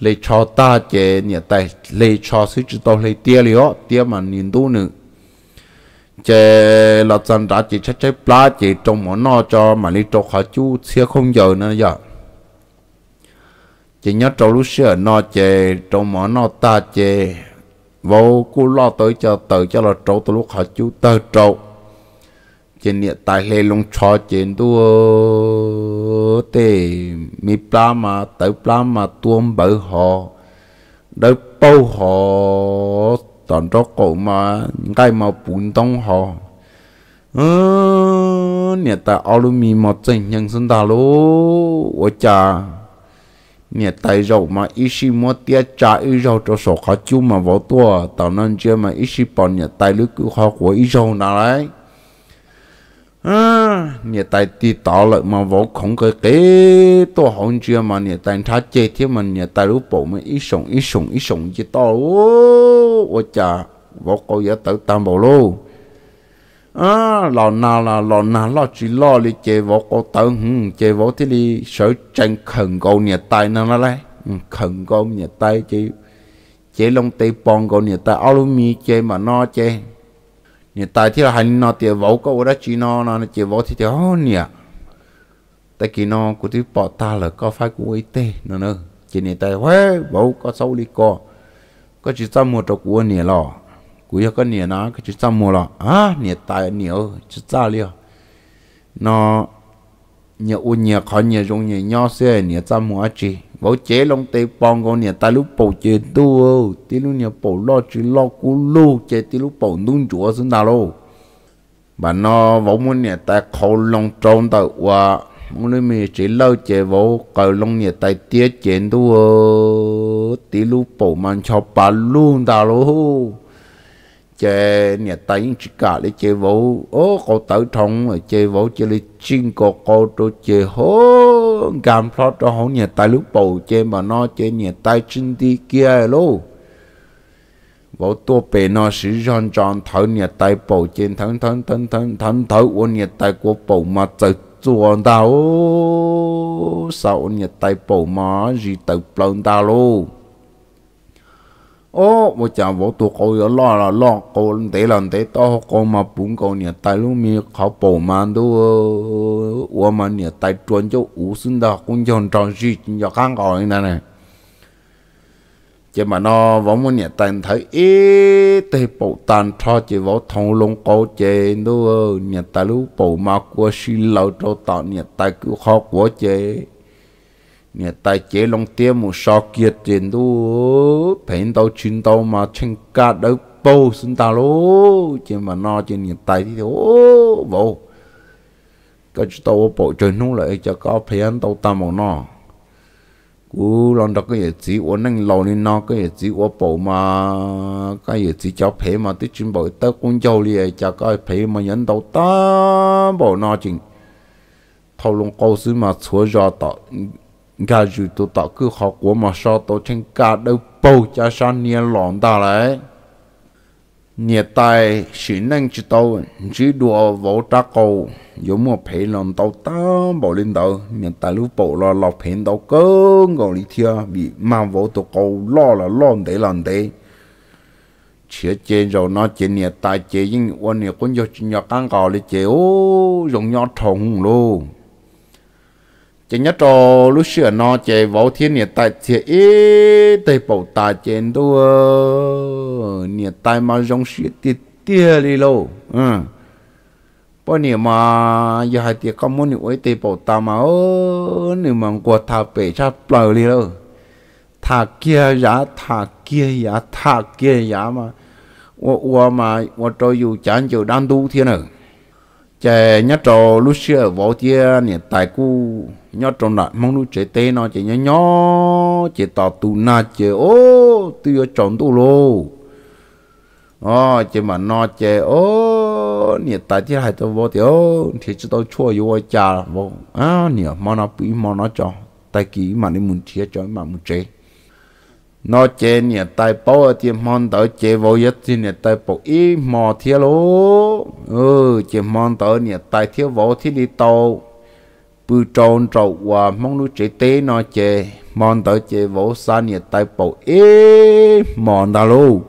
Lấy cho ta chè nhà tài lấy cho sư chỉ tàu lấy tia lió tia mà nhìn tu nữa chế là chân đã chỉ chắc chế plá chỉ trong món nó cho mà đi trâu khó chú xia không giờ nữa giờ. Chỉ nhớ trâu lúc xưa nó chế trong món nó ta chế vô cú lo tới cho tới cho là trâu từ lúc khó chú tới trâu. Chỉ niệm tài lê lông cho chế đua tê. Mi plá mà tới plá mà tuôn bởi họ. Đỡ bao họ tòn cho cổ mà cái mà bún đông họ ừ nè ta alumi mà chân nhân sinh ta lô ở cha. Nè ta rau mà ít xí mua tiếc cha ít rau cho số khó chú mà vào tua tao nên chưa mà ít xí bọn nè ta lúc cứ khó của ít rau nào đấy à nhà tài đi tao lại mà vô không cái cái tôi không chưa mà nhà tài thắt chơi thế mà nhà tài lúc bộ mà ít sống ít sống ít sống chỉ to. Ô ô chà vô câu giờ tự tam bộ luôn à lò na là, lò na lò chỉ lò đi chơi vô câu tự hừm chơi vô thế đi sợ tranh khẩn câu nhà tài nó nó lại ừ, khẩn câu nhà tài chơi chơi lông tây bong câu nhà tài áo mi chơi mà nó chơi nè tại thì là hành nó tiền vỗ có đó, chỉ nó nó chỉ vỗ thì theo hôn nè. Tại kỳ nó của thứ bỏ ta là có phải của ấy tê, nó nữa chỉ nè tại huế vỗ có sâu đi co. Có chỉ trăm một trâu của nè lò. Của có nè nó, có chỉ trăm một lò. À nè tại, nè chỉ ra liao nó nhẹ u nhẹ khó nhẹ rong nhẹ nhỏ xe, nè trăm một chỉ vỗ chế long tê bong con nè, ta lúc bầu chế tu tí lúc nè, bầu lo chứ lo cú lu chế tí lúc bầu nung chúa xin ta lô. Bà nó vỗ muốn nè, ta khâu long trông ta qua muốn nói mì chỉ lâu chế vỗ cầu long nè, ta tiết chế tu tí lúc bầu mang cho bà luôn ta lô chế nhà tay chỉ cả để chế vô ô cô tự thông rồi chế vô chế li chinh cô cô cho chế hô gam phó cho hô nhà tay lúc bầu chế mà nó chế nhà tay chinh đi kia lô. Vô tua bề nó sử dụng tròn thở nhà tay bầu trên thân thân thân thân thân thở. Uốn nhà tay của bầu mà tự chuồn tao sao nhà tay bầu mà gì tự plon tao luôn ô một chả vô tụ cô yo lo là lo. Cô để lần để to cô mà bún cô nhà tay luôn mi khó bổ mà đâu ô mà nhà tay chuẩn cho ủ sinh đó cũng chọn tròn gì cho khang gọi này chỉ mà nó vẫn muốn nhà tiền thấy ít thì bộ tàn cho chỉ vào thông lông cô chế nó nhà tài lúc bộ mà qua xin lâu cho tạo nhà tài cứ khó của chế nè tài chế long tiêm một sọ kia tiền đu phèn tàu chuyên tàu mà chênh ca đỡ bầu xin ta lô chứ mà no trên nè tài thì ô bộ, cái chú tàu bộ trời nung lại cho có phải phèn tàu ta một no. Cú lần đó cái gì chỉ uống năng lâu nên nó cái gì chỉ uống bộ mà cái gì chỉ cho phê mà tích chuyên bộ tới con dâu liền cho có phải mà nhận đầu ta bộ nó trên thâu long câu sư mà chúa ra tạo gà dù tụ tạo cứ họ của mà sao tổ trên cả đâu, bầu cho sao nia lỏng ta lại. Nia tai sự năng chỉ tàu chỉ đùa vỗ trá cầu. Dù một phải lòng tàu ta bảo lên tàu. Miền ta lúc bộ là lọc phèn tàu cơ, ngồi đi theo bị mang vỗ tụ cầu, lo là lo để làm để. Chia chế rồi nó chế nia tai chế nhưng quan nia cũng do chỉ nhỏ căng gò để chế ô, giống nhỏ thòng luôn chỉ nhớ trò lúc xưa nó chạy vào thiên nhiệt tại thiệt ít tại bảo tài trên đua nhiệt tại mà giống xuyên tiệt tiệt đi lô ừ bao nhiêu mà giờ hai tiệt có muốn nhiều tế bảo ta mà ơ nếu mà qua thà bể cha bờ đi đâu thà kia giá thà kia giá thà kia giá mà 我我嘛我都有讲究单独天了， chè nhá trò lúc xưa võ chia nè, tại cu nhá trò nạt mong lúc chế tê nó, chè nhá nhó, chè tỏ tù na chè ô tư ở tròn tù lô. Ó chè mà nó chè ô, nè, tại chia hai tàu võ thì ô, thì chỉ tao chua vô cha võ à nè, mà nó bị, mà nó cho, tại kỹ mà nên muốn chia cho, mà muốn chơi nó chế nhiệt bố ở thì mong tới chế vô nhất thì nhiệt tại bố ý mò thiê lô ừ chỉ mong tới nhiệt tại thiếu vô thì đi tàu bư tròn trâu và mong lúc chế tế nó chế mong tới chế vỗ xa nhiệt tay bò y mòn đà lô.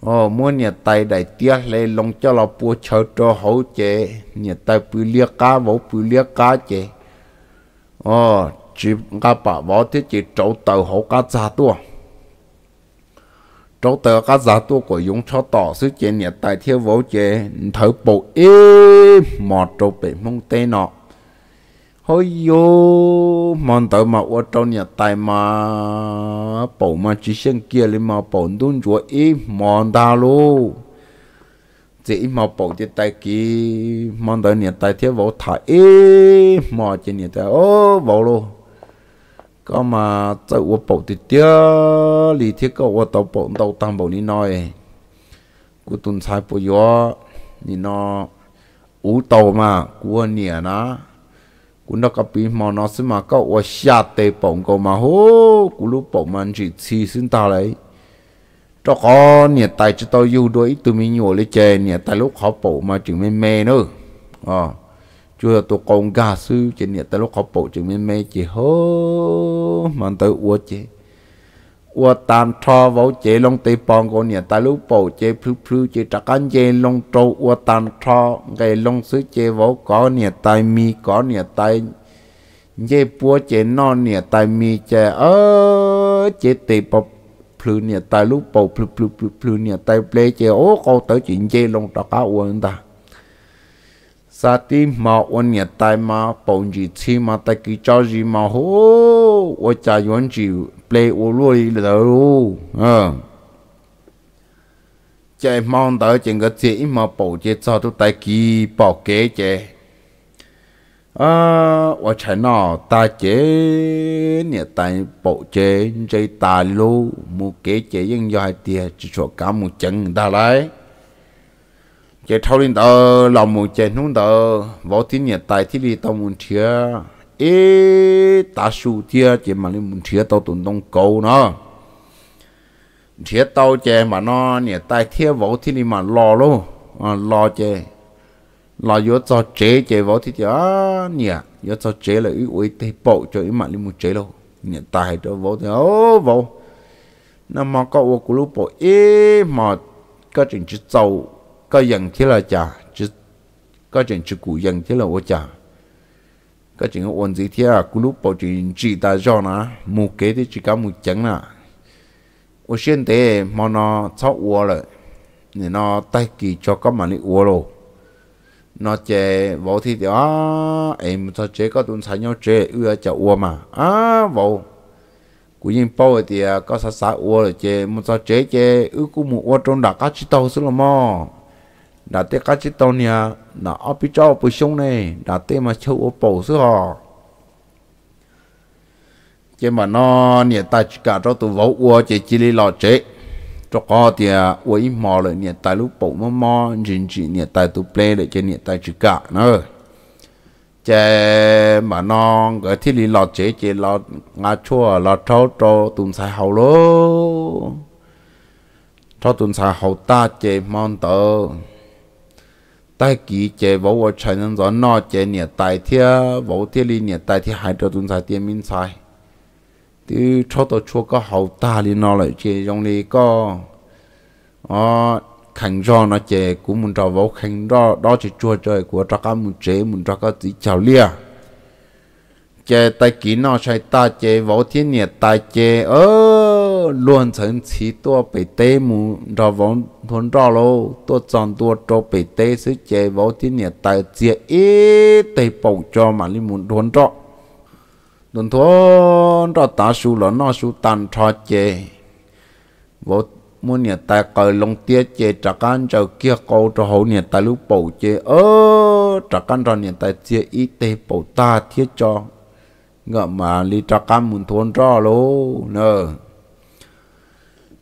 Ồ muốn nhiệt tay đại tiết lên lông cho là bùa chờ cho hậu chế nhiệt tay bư liếc cá, vỗ bư liếc cá chế ồ chỉ cá bà võ thế chỉ trâu tàu hậu cá giá tua. Trâu tàu cá giá tua của dùng cho tỏ sự chế nhiệt tại thiếu vỗ chế thở bộ ế mò trâu bị mông tê nọ. Hôi yo mòn tàu mà ở trong nhà tài mà bộ mà chỉ xem kia lên mà bộ đun chúa ý mòn ta luôn, chỉ mà bộ thì tài kì mòn tàu nhiệt tài thiết vô thải ý mà chỉ nhiệt tài ô vô luôn có mà tự ở bộ thì tiếc, lì thiết có ở tàu bộ tàu tăng bộ ní nói cú tuần sai bộ gió ní nó ủ tàu mà, cú nhà nó cũng nó có bị mà nó sẽ mà, có ở xa tê bộ cổ mà hô cú lúc bộ mà chỉ chỉ xin ta lấy. Cho có nhiệt tài cho tao yêu đuổi, tụi mình nhiều lấy chè nhiệt tài lúc họ bộ mà chừng mê mê nữa. À chưa tôi con gà sư trên nè tới lúc họ bộ chừng mê mê chỉ hô mà tới uất chè uất tan cho vào chè long tây bổng cổ nè tới lúc bộ chè phứ phứ chè trắc ăn chè long trâu. Uất tan cho ngày long sư chè vào có nè tài mi, có nè tài dê búa chế non nè tại mi chế ơ chế tây bọc phứ nè tại lúc bộ phứ phứ phứ plu nè tại ple chế ô câu tới chuyện dê lông trắc cá uốn ta sa ti ma on ya tai ma pon ji chi ma ta ki cho gì ma ho wo cha yon ji play wo lu li da ờ chạy mong tới chuyện cái gì mà bảo chế cho tụi ta kỳ bảo kế chứ, à ở chạy nó ta chế nhà ta bảo chế chơi ta lu mu kế chế nhưng do hai tia chỉ cho cả một chân ta lại chế thâu linh tờ lòng một chế nung tờ võ tín nhật tài thì đi tao muốn chia ê ta su chia chế mà linh muốn chia tao tụng đông cầu nó. Chia tao chế mà nó nhật tài thiê võ thì đi mà lo luôn à, lo chế lo vô cho chế chế võ thì chả nhiệt vô cho chế là ý uy tê bộ cho ý mà linh muốn chế luôn nhật tài cho võ thì ô võ. Nó mà có ô cú lúc bộ ê mà có chuyện chứ giàu có dân thế là chả, chứ có chuyện chứ cụ dân thế là ô chả. Chuyện ôn gì thế à? Lúc bảo chuyện chỉ ta do nó, mù kế thì chỉ có mù chẳng là ô xuyên nó thọ ua rồi nên nó tay kỳ cho có mà đi ua rồi. Nó chè vỗ thì đó em thật chế có tuần sai nhau chế, ưa chả ua mà. À vỗ cú nhìn bao thì à, có sát sát ua rồi chế một sao chế chế ư cú mù ua trong đã cá chỉ tàu xí là mò đã té cá chỉ tàu nha đã ở cho trong xuống sông này, đã té mà châu uo bầu xứ họ. Chế mà nó nhiệt tại cả cho tụi vỗ ua chỉ chỉ lý lọ chế cho có thì à, uo mò lại nhiệt tại lúc bầu mò mò chính chỉ nhiệt tại tụi play để cho nhiệt tại chỉ cả nữa chế mà nó cái thiết lý lọ chế chế lọ ngã chua lọ trâu trâu tụng sai hậu lô cho tụng sai hậu ta chế mong tờ tại kỳ chế vỗ uo chạy nên gió nọ chế nhiệt tại thiết vỗ thiết lý nhiệt tại thiết hai cho tụm sai tiền minh sai từ cho tổ chúa có hậu ta đi nọ lại chế trong đi có ờ khánh do nó chế cũng muốn trò vào khánh do đó chỉ chúa trời của cho các muốn chế muốn cho các tí chào lia chế tại kỹ nó sai ta chế võ thiên nhiệt tay chế ơ luôn thành chỉ tua bị tê mù trò vốn thôn rò, lô tua chọn tua trò bị tê sẽ chơi võ thiên nhiệt tay chơi ít tê bầu cho mà li muốn thôn rò, đồn thôn ra ta su là nó su tan cho chế vô muốn nhà ta cởi lông tia chế trả can cho kia câu cho hậu nhà ta lúc bầu chế ơ trả can cho nhà ta chế y tế bầu ta thiết cho ngợ mà li trà cam muốn thôn ra lô nè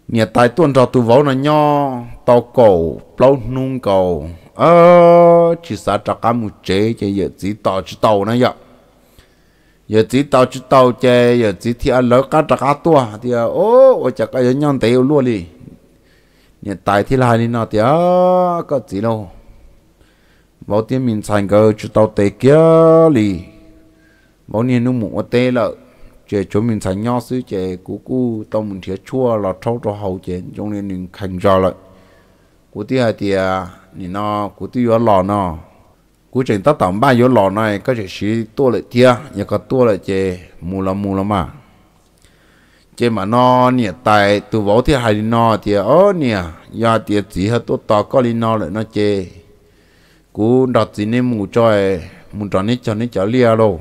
nhà tài tuần cho tu vấu là nho, tàu cầu plau nung cầu. Ơ, chỉ sa trà cam một chế chế giờ chỉ tàu chỉ tàu này vậy giờ chỉ tàu chỉ tàu chơi giờ chỉ thì ăn lỡ cá trà cá tua. Thì ô ô chắc cái nhon tèo luôn đi nhà tài thì là đi nọ thì có gì đâu bảo tiếng mình sang cái chỉ tàu tè kia đi bao nhiêu nu mũ té lợ. Chế chỗ mình sánh nhau xứ chế cú cú, tao mình thiệt chua là trâu cho hậu chế trong nên mình thành ra lại cú tí hai thì à, nè nó, cú tí ở lò nó. Cú chỉnh tao tạm ba yếu lò này có thể xí tua lại tia nhà có tua lại chè mù là mù là mà. Chè mà nó nè tại từ võ thì hai nó thì ở nè nhà thì chỉ hết tốt to, có đi nó lại nó chè cú đặt gì nên mù cho mù cho nên cho nên cho lia đâu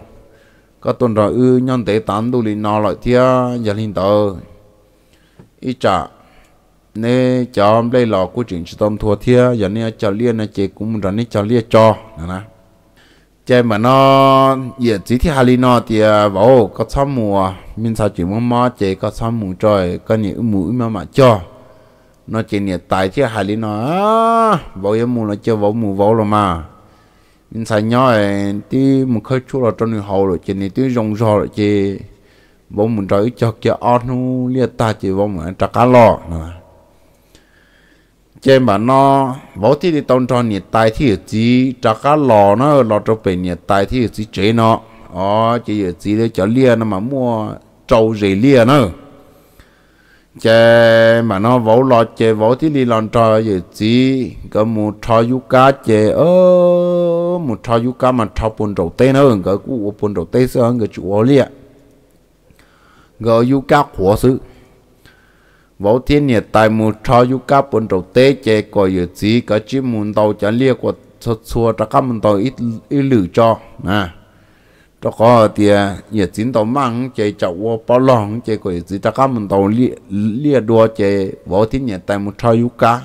có tuần rồi ư, nhân tế tán tu đi nó lại tia giờ linh tờ. Ý chả nè cho đây lò của chuyện chỉ tâm thua thia, giờ nè cho liên nè chị cũng rồi nè cho liên cho, nè chạy mà nó giờ chỉ thì hai nó thì vào có tham mùa à? mình sao chỉ muốn mò chạy có tham mùa trời có những mũi mà mà cho. Nó chỉ nhiệt tại thì hai nó bảo em mùa nó chơi vào mùa vào rồi mà mình sai nhỏ thì một khơi chút là trong người hậu rồi, chỉ này tí rong rò rồi, chỉ bố mình trời cho kia ăn nu liệt ta, chỉ bố mình trả cá lò nè trên bà nó, bố thì đi tông cho nhiệt tài thì chỉ trả cá lò nó lò cho bệnh nhiệt tài thì chỉ chế nó. Ờ chỉ chỉ để cho lia nó mà mua trâu gì lia nữa chè mà nó vỗ lò chè vỗ thì đi làm trò gì chỉ có một trò yu cá chè ơ một trò yu cá mà trò bún đầu tê hơn cái cú bún đầu tê sơ cái chủ này người yu cá khổ sự vỗ thiên nhiệt tại một trò yu cá bún đầu tê chè có gì chỉ có chỉ muốn đầu cho lia của xua chua cho các mình đầu ít ít lử cho nè đó có thì nhiệt chín tàu mang chạy chậu bao lòng chạy có gì ta các mình tàu lia lia đua chạy vô thiên nhiệt tại một trò yu cá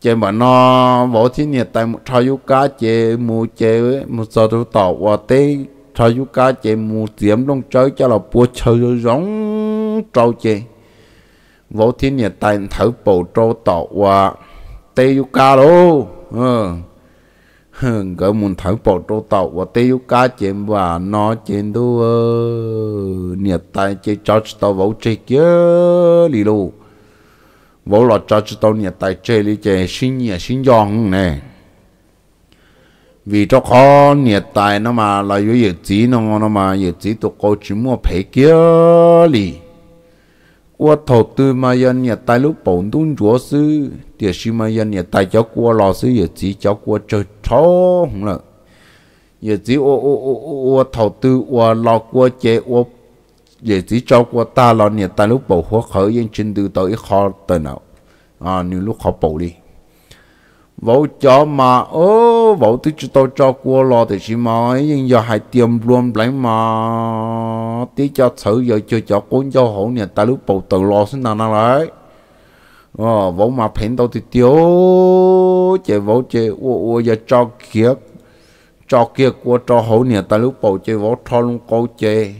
chạy mà nó vô thiên nhiệt tại một trò yu cá chạy mu chạy một giờ đầu tàu và tê trò yu cá chạy mu tiệm đông chơi cho là bùa chơi giống trâu chạy vô thiên nhiệt tại thử bầu trâu tàu và tê cá lô ừ hơn gỡ muốn thở bỏ trô tàu và tiêu cá chém và nó chém đu nhiệt tay chơi cho tàu vỗ chế kia, lì lù. Vỗ lọt cho tàu nhiệt tay chơi lì chơi xin nhiệt xin giòn nè. Vì cho khó nhiệt tay nó mà là yếu nhiệt chí nó nó mà nhiệt chí tụ cô chỉ mua phải kia, lì. Qua thầu tư mà nhiệt tay lúc bổn tuôn chúa sư địa sĩ mà dân nhà tài cháu qua lò xứ nhà chỉ cháu qua chơi thó không là nhà chỉ ô ô ô ô ô, thầu tư, ô lò qua chế ô nhà chỉ cháu qua ta lò nhà ta, lúc bầu hoa khởi dân trên từ tới khó tới nào. À nếu lúc khó bầu đi. Vỗ cho mà ô vỗ tư cho tao cho qua lò thì chỉ mà nhưng giờ hai tiêm luôn lấy mà. Tí cho thử giờ chơi cho cuốn cho hổ nhà ta, lúc bầu từ lò sinh nào nào đấy ờ vô mà phèn tao thì tiêu chế vô chế ô ô giờ cho kia cho kia qua cho hậu nhà ta lúc bầu chế vô cho luôn câu chế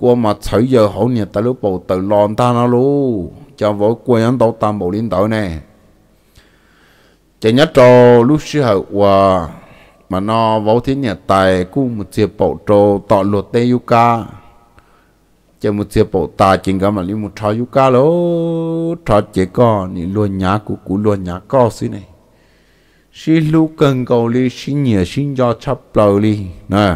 qua mà thử giờ hậu nhà ta lúc bầu tự lo ta nó luôn cho vô anh tao tam bộ liên đội nè. Chỉ nhất cho lúc xưa hậu và mà nó vô thế nhà tài cũng một chiếc bộ trò tọ luật tê yuka chỉ một chiếc bộ ta chính có mà li một trò yuka lô trò chỉ con ni luôn nhá của cú luôn nhá co xí này xí lu cần cầu li xí nhiều xí cho chấp lâu li nè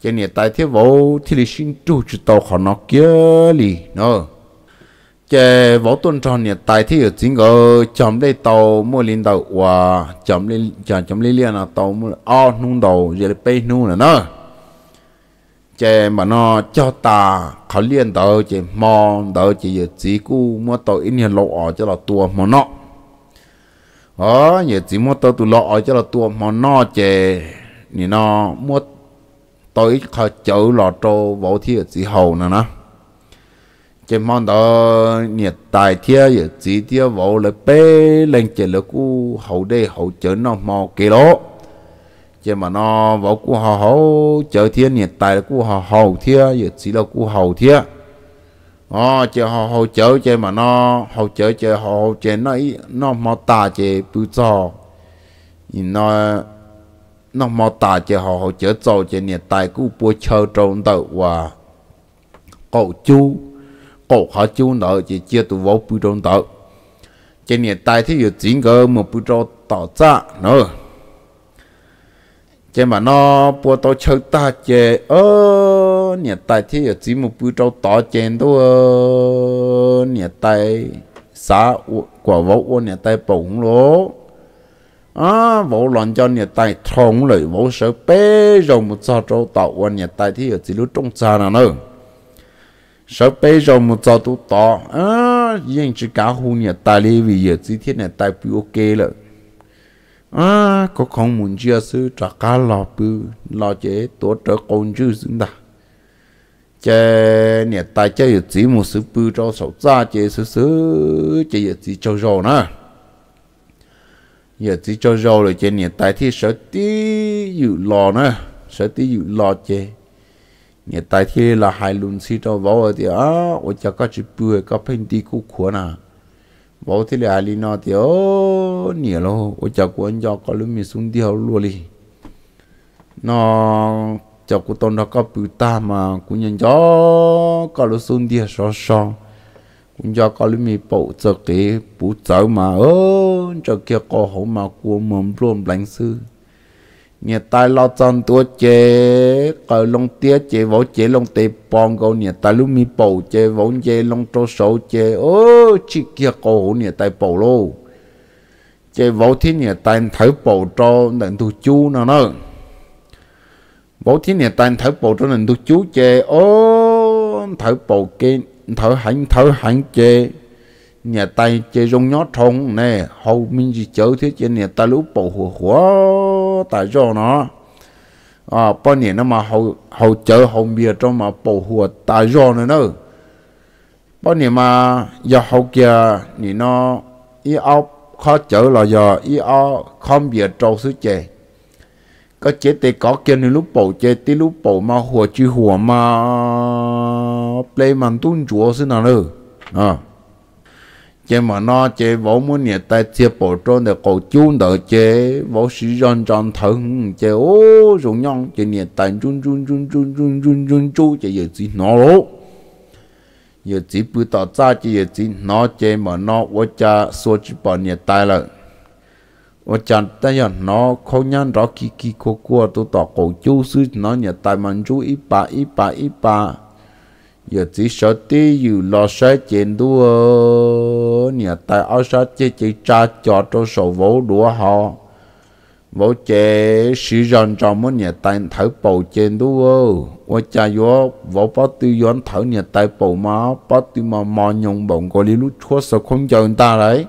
chỉ nhà tại thế vô thì li xí tu chỉ tàu khó nó kia li nè cái vô tuần tròn nhiệt tại thế ở chính ở chấm đây tàu mua linh tàu và chấm lên chấm chấm lên liền là tàu mua ao nung đầu giờ là nung nữa nè cái mà nó cho ta khó liên đầu cái mò đầu cái giờ chỉ cú mua tàu in hiện lộ ở cho là tua mà nó ờ giờ chỉ mua tàu tụ lộ ở cho là tua mà nó cái ni nó mua tàu ít khó chở lọ trâu vô thì ở chỉ hầu nè nó chỉ mong đó nhiệt tài thiê giờ chỉ thiê vô là bê lên chỉ là cú hậu đây hậu chở nó mò kì lỗ chỉ mà nó vào cú hậu hậu chở thiên hiện tại là cú hậu hậu thiê giờ chỉ là cú hậu thiên ó ờ, chờ hậu hậu chở chỉ mà nó hậu chờ chỉ hậu chờ nó nó mò ta chỉ bự cho nó nó mò ta chỉ hậu hậu chờ cho chỉ hiện tại cú bùa chờ trong đầu và cậu chú, cậu họ chú nợ chỉ chia tụ vào bự trong đầu chỉ hiện tại thì giờ chỉ có một bự cho tỏ ra nữa chế mà nó bùa tao chơi ta chế ơ, nhà tài thì ở chỉ một bữa trâu tỏ chèn đó nhà tài xã quả vỗ vô nhà tài bổng lỗ. À vỗ loạn cho nhà tài thông lời vỗ sợ bé rồi một sao cho tàu nhà tài thì được chỉ lúc trong xa nào nữa. Sợ bé rồi một sao tu tỏ à yên chỉ cả hôn nhà tài lý vì giờ chỉ thiết nhà tài bị ok rồi à có không muốn chia sư trả cá lò bự, lò chế tổ trợ công chữ xứng đà. Chế nhà tài chế giờ chỉ một sự bự cho sầu ra chế sư sư chế giờ chỉ cho rồi nè giờ chỉ cho rồi rồi chế nhà tài thì sợ tí dự lò nè sợ tí dự lò chế nhà tại thì là hai luôn xí cho võ thì à ở chắc có chữ bự, có phèn đi cú khổ nà bảo thế là ali nó thì ô nhiều lo tôi chắc cũng cho có lúc mình xuống đi học luôn đi nó chắc cũng tôn đó có bùi ta mà cũng nhận cho có lúc xuống đi so so cũng cho có lúc mình bộ cho cái bù cháu mà ô cho kia có hậu mà của mầm luôn lãnh sư nhà tài lo chân tua chế, cờ long tía chế, vỗ chế long tê bong câu nhà tài lúc mi bầu chế, vỗ chế long trô sổ chế. Ô chị kia cổ nhà tài bầu lô. Chế vỗ thiên nhà tài thở bầu cho nền tu chú nào nữa vỗ thiên nhà tài thở bầu cho nền tu chú chế. Ô thở bầu kia thở hạnh thở hạnh chế nhà tay chơi rong nhót thông nè, hầu mình chỉ chớ thế trên nhà ta lúc bầu hùa hùa tại do nó. À bao nhiêu nó mà hầu hầu chớ hầu bia cho mà bầu hùa tại do nữa nữa bao nhiêu mà giờ hầu kia thì nó ý áo khó chớ là giờ ý áo không bia trâu sức chè. Có chế thì có kia nên lúc bầu chế tí lúc bầu mà hùa chứ hùa mà play màn tuôn chúa xin nào nữa à chế mà nó chế vỗ muốn nhiệt tại chế bộ trôn để cổ chung đỡ chế, vỗ sĩ dụng trong thân chế ô dùng nhon chế nhiệt tại chung chung chung chung chung chung chung chu chế giờ chỉ nó lố giờ chỉ bự tỏ ra, chế giờ chỉ nó chế mà nó vô cha số chỉ bỏ nhiệt tài là vô cha ta giờ nó không nhăn, rõ kỳ kỳ cô cô tôi tỏ cổ chú sư nó nhiệt tài mình chú ít ba ít ba ít ba giờ chỉ sợ tí dù lo sợ chuyện đua. Nhà tại ở sợ chỉ chỉ cha cho cho sổ vỗ đua họ. Vỗ chế sử dụng cho muốn nhà tại thở bầu trên đua. Và cha yo vỗ bắt tư yon thở nhà tại bầu má bắt tư mà mà nhung bồng có lý lúc chúa sợ không cho người ta đấy.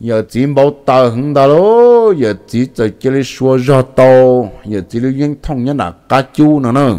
Giờ chỉ bảo ta hứng ta đó, giờ chỉ cho cái lý số ra tàu giờ chỉ lý những thông nhân là cá chú nữa nữa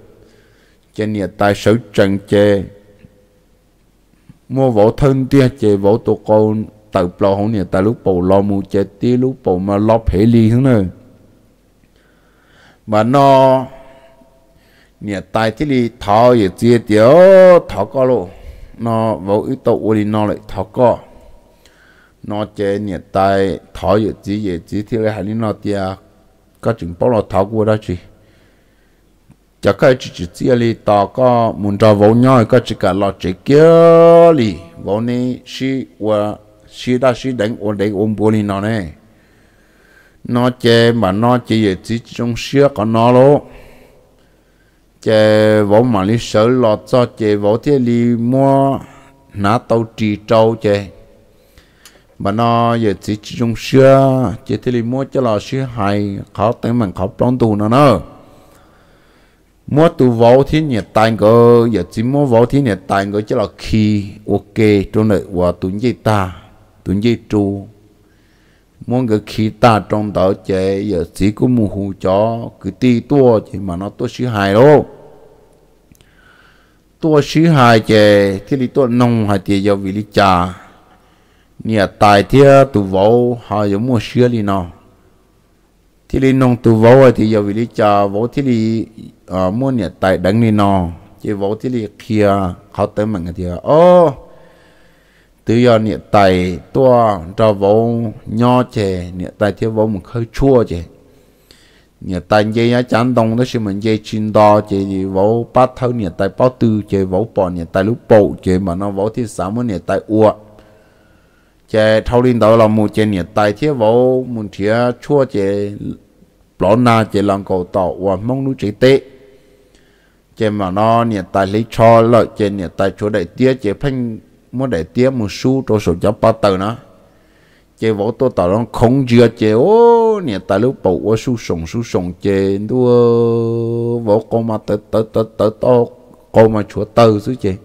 chè nhiệt tài sử trần chè mua vỗ thân tia chè vỗ tổ con tự lo hậu nhiệt tài lúc bầu lo mu chè tí, lúc bầu mà lo phê ly thế này mà nó, nhà tài thì đi thọ giờ chia tiểu thọ co luôn nó vỗ ít tổ uli nó lại thọ co. Nó chè nhà tài thọ giờ chỉ giờ chỉ thì lại hành nó tia. Có chừng bao lo thọ của đó chứ chắc cái chỉ chỉ chỉ li tao có muốn cho vô nhau có chỉ cả lo chỉ kia li vô này si và si đã si đánh ổn định ổn bùi li nó này nó chè mà nó chỉ về chỉ trong xưa có nó lô chè vô mà li sợ lo cho chè vô thế li mua nã tàu trì trâu chè mà nó về chỉ trong xưa chè thế li mua cho lo xưa hay khó tiếng mình khó plon tù nó. nữa mua tu vô thế nhiệt tài cơ giờ chỉ mua vô thế nhiệt tài cơ chỉ là khi ok trong này và tuấn dây ta tuấn dây tru muốn cái khi ta trong đó chế giờ chỉ có mua hù cho cứ ti tua chỉ mà nó tua sĩ hài đâu tua sĩ hài chế thì đi tua nông hài à, thì giờ vì lý cha nhà tài thì tu vô họ giống mua sữa đi nó thì đi nông tu vô thì giờ vì lý cha vô thì đi Ờ, à mua nhà tài đắng đi nó chỉ vỗ thì đi kia họ tới mình thì ô từ do nhiệt tài tua cho vô nho chè nhiệt tài theo vô một hơi chua chè. Nhiệt tài dây á chán đông đó, xin mình dây chín đo chè thì vô bắt thâu nhiệt tài bao tư chè vô bỏ nhiệt tài lúc bộ chè, mà nó vô thì sáu mươi nhiệt tài ua. Chế thâu lên đầu là một chế nhiệt tài theo vô một chè chua chế bỏ na chế lòng cầu tỏ và mong nu chế tệ chém mà nó nè, tài lấy cho lợi trên nè, tài chỗ đại tía chém phanh muốn để tía một xu cho số cho ba tờ nó. Chế vỗ tôi tao nó không chưa chế ô, nè tại lúc bầu ô su sùng su sùng chế đua vỗ con mà tớ tớ tớ tớ to con mà chúa tờ chứ chế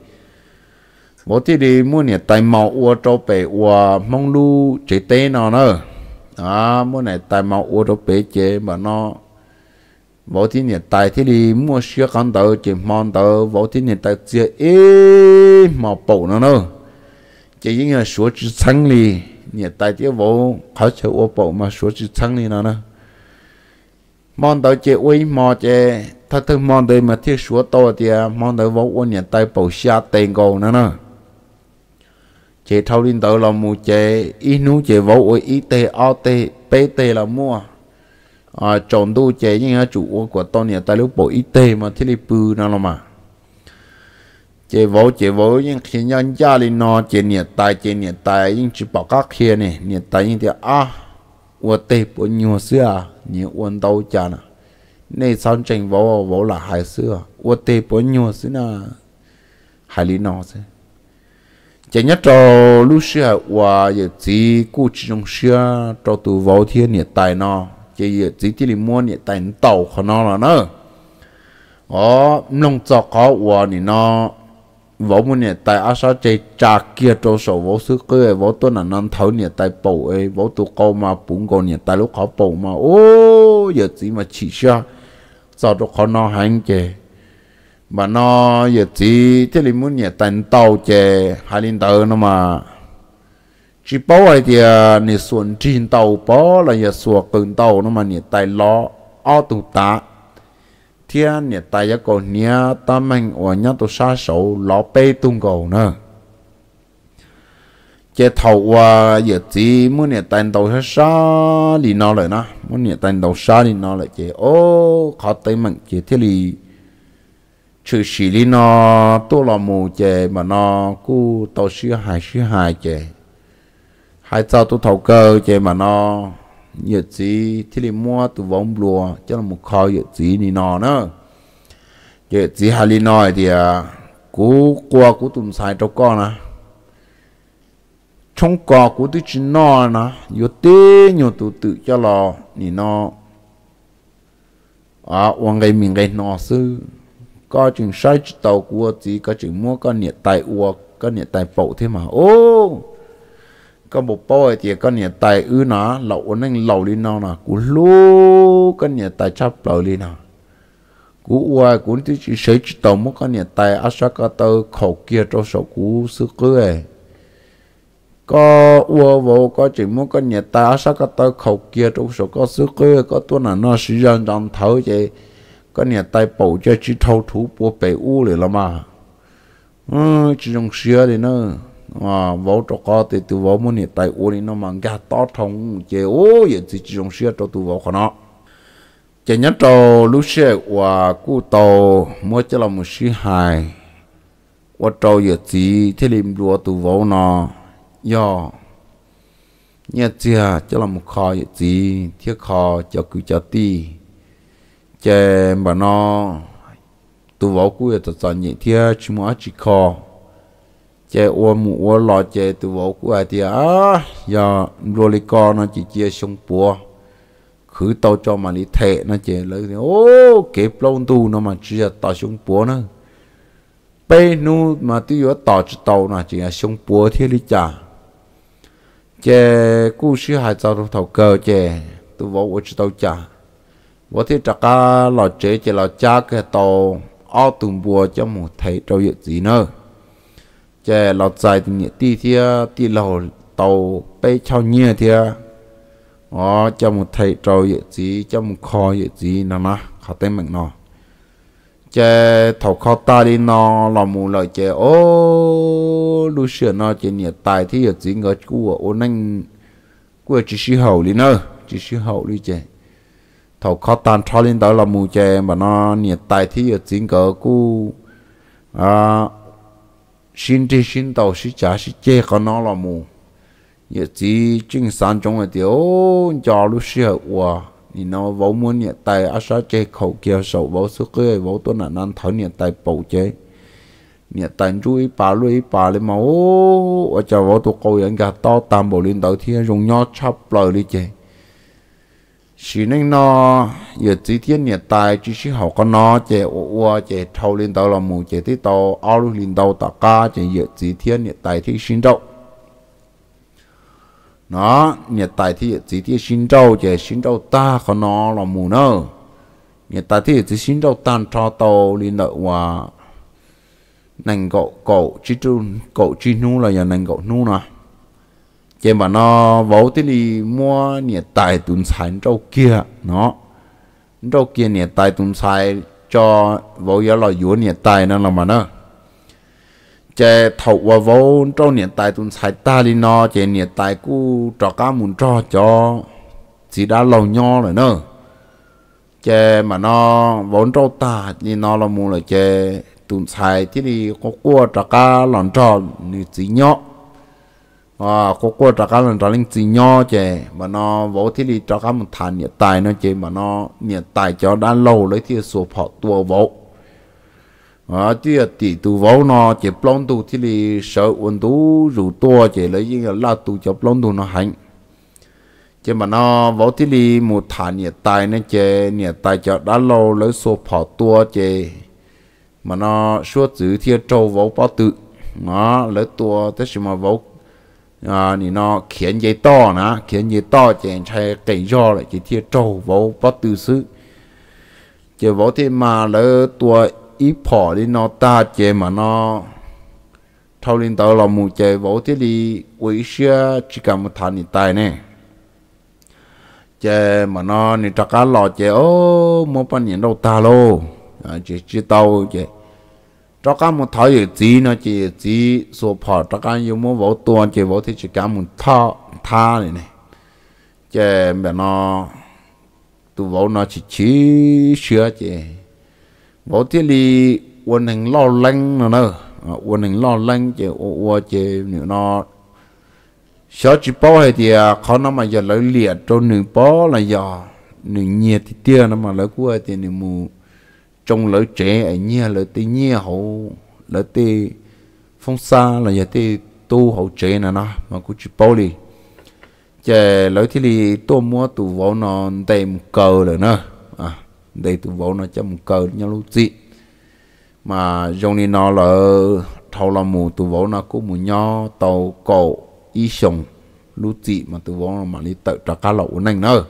vỗ thì đi, mua nè tại màu ô cho bể ô mong lu chế tê nó nữa à mua nè tại màu ô cho bể chế mà nó vô thiên nhiệt tài thì đi mua xe con tờ chỉ mong tờ vô thiên nhiệt tài chưa ế mà bổ nó nữa chỉ những người số chữ thăng đi nhiệt tài tiêu vô khó chịu ô bổ mà số chữ thăng đi nó nữa mong tới chỉ uy, mò chỉ thật thực mong tới mà thiết số to thì mong tới vô ô nhiệt tài bổ xa tiền cầu nữa nữa chỉ thâu linh tới là mua chỉ ít nú chỉ vô uy ít tê o tê bê tê là mua à chọn tu chế những chủ của tôi nhà tài lúc bộ y tế mà thiết lập bự nào mà. Chế vô chế vô những khi nhân gia đình nó chế nhiệt tài chế nhiệt tài những chỉ bảo các kia này nhiệt tài những thì à của tế bộ nhiều xưa nhiều quân đâu chả nè nên sáng trình vô vô là hai xưa à? của tế bộ nhiều xưa nè hai lý nó xưa. Chỉ nhất cho lúc xưa và giờ chỉ cố chỉ trong xưa cho tụ vô thiên nhiệt tài nó chỉ chỉ thì mua nhiệt tại tàu của nó là nó ó nông cho có và nó võ một nhà tại ở sao chơi trà kia trâu số võ sư cái võ tôi là non thấu nhà tại bầu ấy võ tụ câu mà bốn con nhà tại lúc họ bầu mà ô giờ chỉ mà chỉ cho sau đó họ nó hành kề mà nó giờ chỉ chỉ là muốn nhà tận tàu chè hai linh tàu nó mà chỉ bảo ai thì à, nè xuân trên tàu bảo là nhà xuân cơn tàu nó mà nè tài lo, ao tụ tá. Thiên à, nè tài ya còn nhà ta mình ở nhà tụ sa sầu, lo bê tung cầu nữa chế thầu qua giờ chỉ muốn nè tài tàu sa sa đi nó lại nè. Muốn nè tài tàu sa đi nó lại chế ô, khó tới mình chế thế là chữ xí đi nó tôi là mù chế mà nó cú tàu sư hài sư hài chế hai sao tôi thầu cơ chế mà nó nhiệt gì thì đi mua từ vòng lúa cho là một kho nhiệt gì thì nó. Nữa nhiệt gì hai li nói thì à cú qua cú tụm sai cho con à trong cò cú tôi chỉ nó nè yếu tê nhiều tụ tự cho lò ni nó à hoàng cái mình cái nó sư. Có chừng sai tàu của chỉ có chừng mua có nhiệt tài uo có nhiệt tài bộ thế mà. Ô! Có bộ bôi thì có nhà tài ư nó, lậu nên lậu lên nó nè. Cú lú có nhà tài chắp lậu lên nè. Cú qua cú thì chỉ xây chỉ tàu một có nhà tài asakata khẩu kia cho số cú sức cưới có ua vô, có chỉ muốn có nhà tài áp sát cái khẩu kia trong số có sức cưới có tuần nào nó sử dụng trong thấu vậy. Có nhà tài bổ cho chỉ thâu thú bùa bể u rồi là mà. Ừ chỉ dùng xưa thì nữa à vô cho có thì tu vô muốn hiện tại uống nó mang ra to thông chế ô vậy thì chỉ dùng xe cho tu vô khó nó. Chế nhất cho lúc xe và cụ tàu, mua cho là một sĩ hài. Và trâu vậy thì thế lim đua tu vô nó, do. Nhà chưa cho là một kho vậy thì thiết kho cho cứ cho ti chế mà nó tu vô cụ thật sự nhị thiết, chỉ mua chỉ kho chế ô mù ô lò chế từ vô của ai thì à giờ rồi lì co nó chỉ chia sông bùa khử tàu cho mà đi thể nó chế lấy thì, ô kịp lâu tu nó mà chỉ là tàu sông bùa nữa bây nu mà tuy yếu tàu chỉ tàu nó chỉ là sông bùa thế lý chả chế cú sư hai tàu thầu cơ chế từ vô ô chỉ tàu chả vô thì trả cả lò chế chế lò cha cái tàu ao tùng bùa cho một thầy trâu việc gì nữa chè lọt dài thì nhẹ ti thì ti lầu tàu bay chao nhẹ thia. Ó cho một thầy trâu vậy gì cho một kho vậy gì nè mà khó tên mình nó chè thầu kho ta đi nó là mù lời chè, ô, lu sửa nó chè nhẹ tài thì vậy gì ngờ của ô nanh, của chỉ sĩ hậu đi nữa chỉ sĩ hậu đi chè. Thầu kho tan cho lên đó là mù chè, mà nó nhẹ tài thì vậy gì ngờ cu à xin đi xin đầu sĩ trả sĩ chê có nó là mù giờ chỉ chính sản trong là điều cho lúc xưa qua thì nó vô muốn nhận tài á sa chê khẩu kia sầu vô sức cái vô tôi là nan thở nhận tài bầu chê nhận tài chú ý bà lưu ý bà lên mà ô ở cho vô tôi câu nhận cả to tam bộ lên đầu thiên dùng nhau chắp lời đi chê chỉ nên nó, giờ chỉ thiên nhiệt tài chỉ chỉ học con nó chế ô chế thâu lên đầu là mù chế tí tàu, ao lên đầu tạ ca chế giờ chỉ thiên nhiệt tài thì sinh trâu nó nhiệt tài thì chỉ thiên sinh trâu chế sinh trâu ta con nó là mù nữa nhiệt tài thì chỉ sinh trâu tan cho tàu lên đầu và nành cậu cậu chỉ tu cậu chỉ nu là nhà nành cậu nu nào chế mà nó vô thì đi mua nhiệt tài tuần sản trâu kia. Nó trâu kia nhiệt tài tuần sản cho vô giờ là yếu nhiệt tài nó là mà nó. Chế thầu và vô trâu nhiệt tài tuần sản ta đi nó chế nhiệt tài cú cho cá muốn cho cho chỉ đã lâu nho rồi nữa chế mà nó vốn trâu ta thì nó là muốn là chế tuần sản thì đi có cua cho cá lòng cho như chỉ nhọ à có qua trả cá lần trả linh chỉ nhỏ chè, mà nó vô thì đi trả cá một thằng nhiệt tài nó chè mà nó nhiệt tài cho đã lâu lấy thì số phọ tua vô à thì tỷ tu vô nó chè plong tu thì đi sợ quân tu rủ tua chè lấy những là tu cho plong tu nó hành. Chè mà nó vô thì đi một thằng nhiệt tài nó chè nhiệt tài cho đã lâu lấy số phọ tua chè mà nó suốt giữ thiên trâu vô bao tự. Nó lấy tua, thế mà vô à nị nó khiến giấy to nè khiến giấy to chèn chạy cảnh do lại chỉ thiệt trâu vô bắt tư xứ chỉ vô thêm mà lỡ tua ít bỏ đi nó ta chế mà nó thâu lên tàu là một chế vô thế đi quỷ xưa chỉ cần một thằng tài nè chế mà nó nè chắc cá lò chế ô một bao nhiêu đâu ta lô à chỉ chỉ tàu chế cho cá một thằng gì gì nó chỉ chỉ số phở cho cá yêu muốn vô tuần chỉ vô thì chỉ các một thà tha này này chế mà nó tu vô nó chỉ chỉ sửa chế vô thì đi quân hành lo lắng nó nữa quân hành lo lắng chế ô ô chế nữa nó sợ chỉ bao hay thì khó nó mà giờ lấy liệt cho nửa bao là giờ nửa nhiệt thì tia nó mà lấy của thì nửa mù trong lỡ trẻ ấy nhia lỡ tê nhia hậu lỡ tê phong xa là giờ tê tu hậu trẻ nè nó, mà cũng chỉ bao đi chè lỡ thì đi tôi mua tủ vỗ nó đầy một cờ rồi nữa à đầy tủ vỗ nó cho một cờ nhau lúc gì mà trong này nó là thâu là mù tủ vỗ nó cũng một nho, tàu, cổ, y sùng lúc gì mà tủ vỗ mà đi tự trả cá lậu này nữa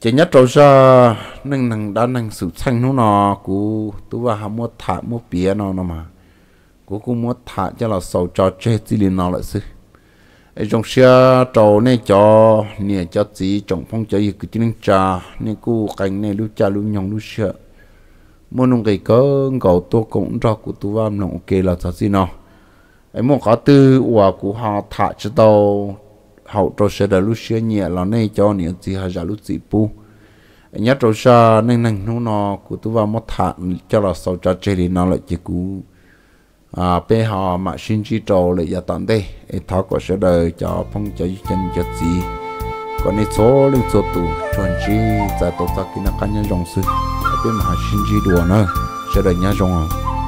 chỉ nhất trâu ra nâng nâng đã nâng sự xanh nó nó cú tu và ham mua thả, mua bia nó nó mà. Cú cú mua thả cho là sầu cho chết gì liền nó lại sư ấy trong xe trâu này cho, nè cho gì trong phong cho gì cứ tiếng trà nè cú cành này lúc cha lúc nhong lúc sợ muốn nông cái cỡ cầu tôi cũng cho cú tu và nó ok là sao gì nó ấy mua có tư và cú họ thả cho tàu hậu trâu sẽ đã lúc xưa nhẹ là nay cho những gì hay giả lúc gì bu nhớ trâu sa nên nên nó nó của tôi vào mất thả cho là sau cho chơi thì nó lại chỉ cú. À bé họ mà xin chỉ trâu lại giờ tận đây. Ấy thọ có sẽ đời cho phong cho chân cho gì còn này số lên số tù chuẩn chỉ tại tổ chức kia năng cá nhân dòng sự bên mà xin chỉ đùa nữa sẽ đời nhớ dòng à.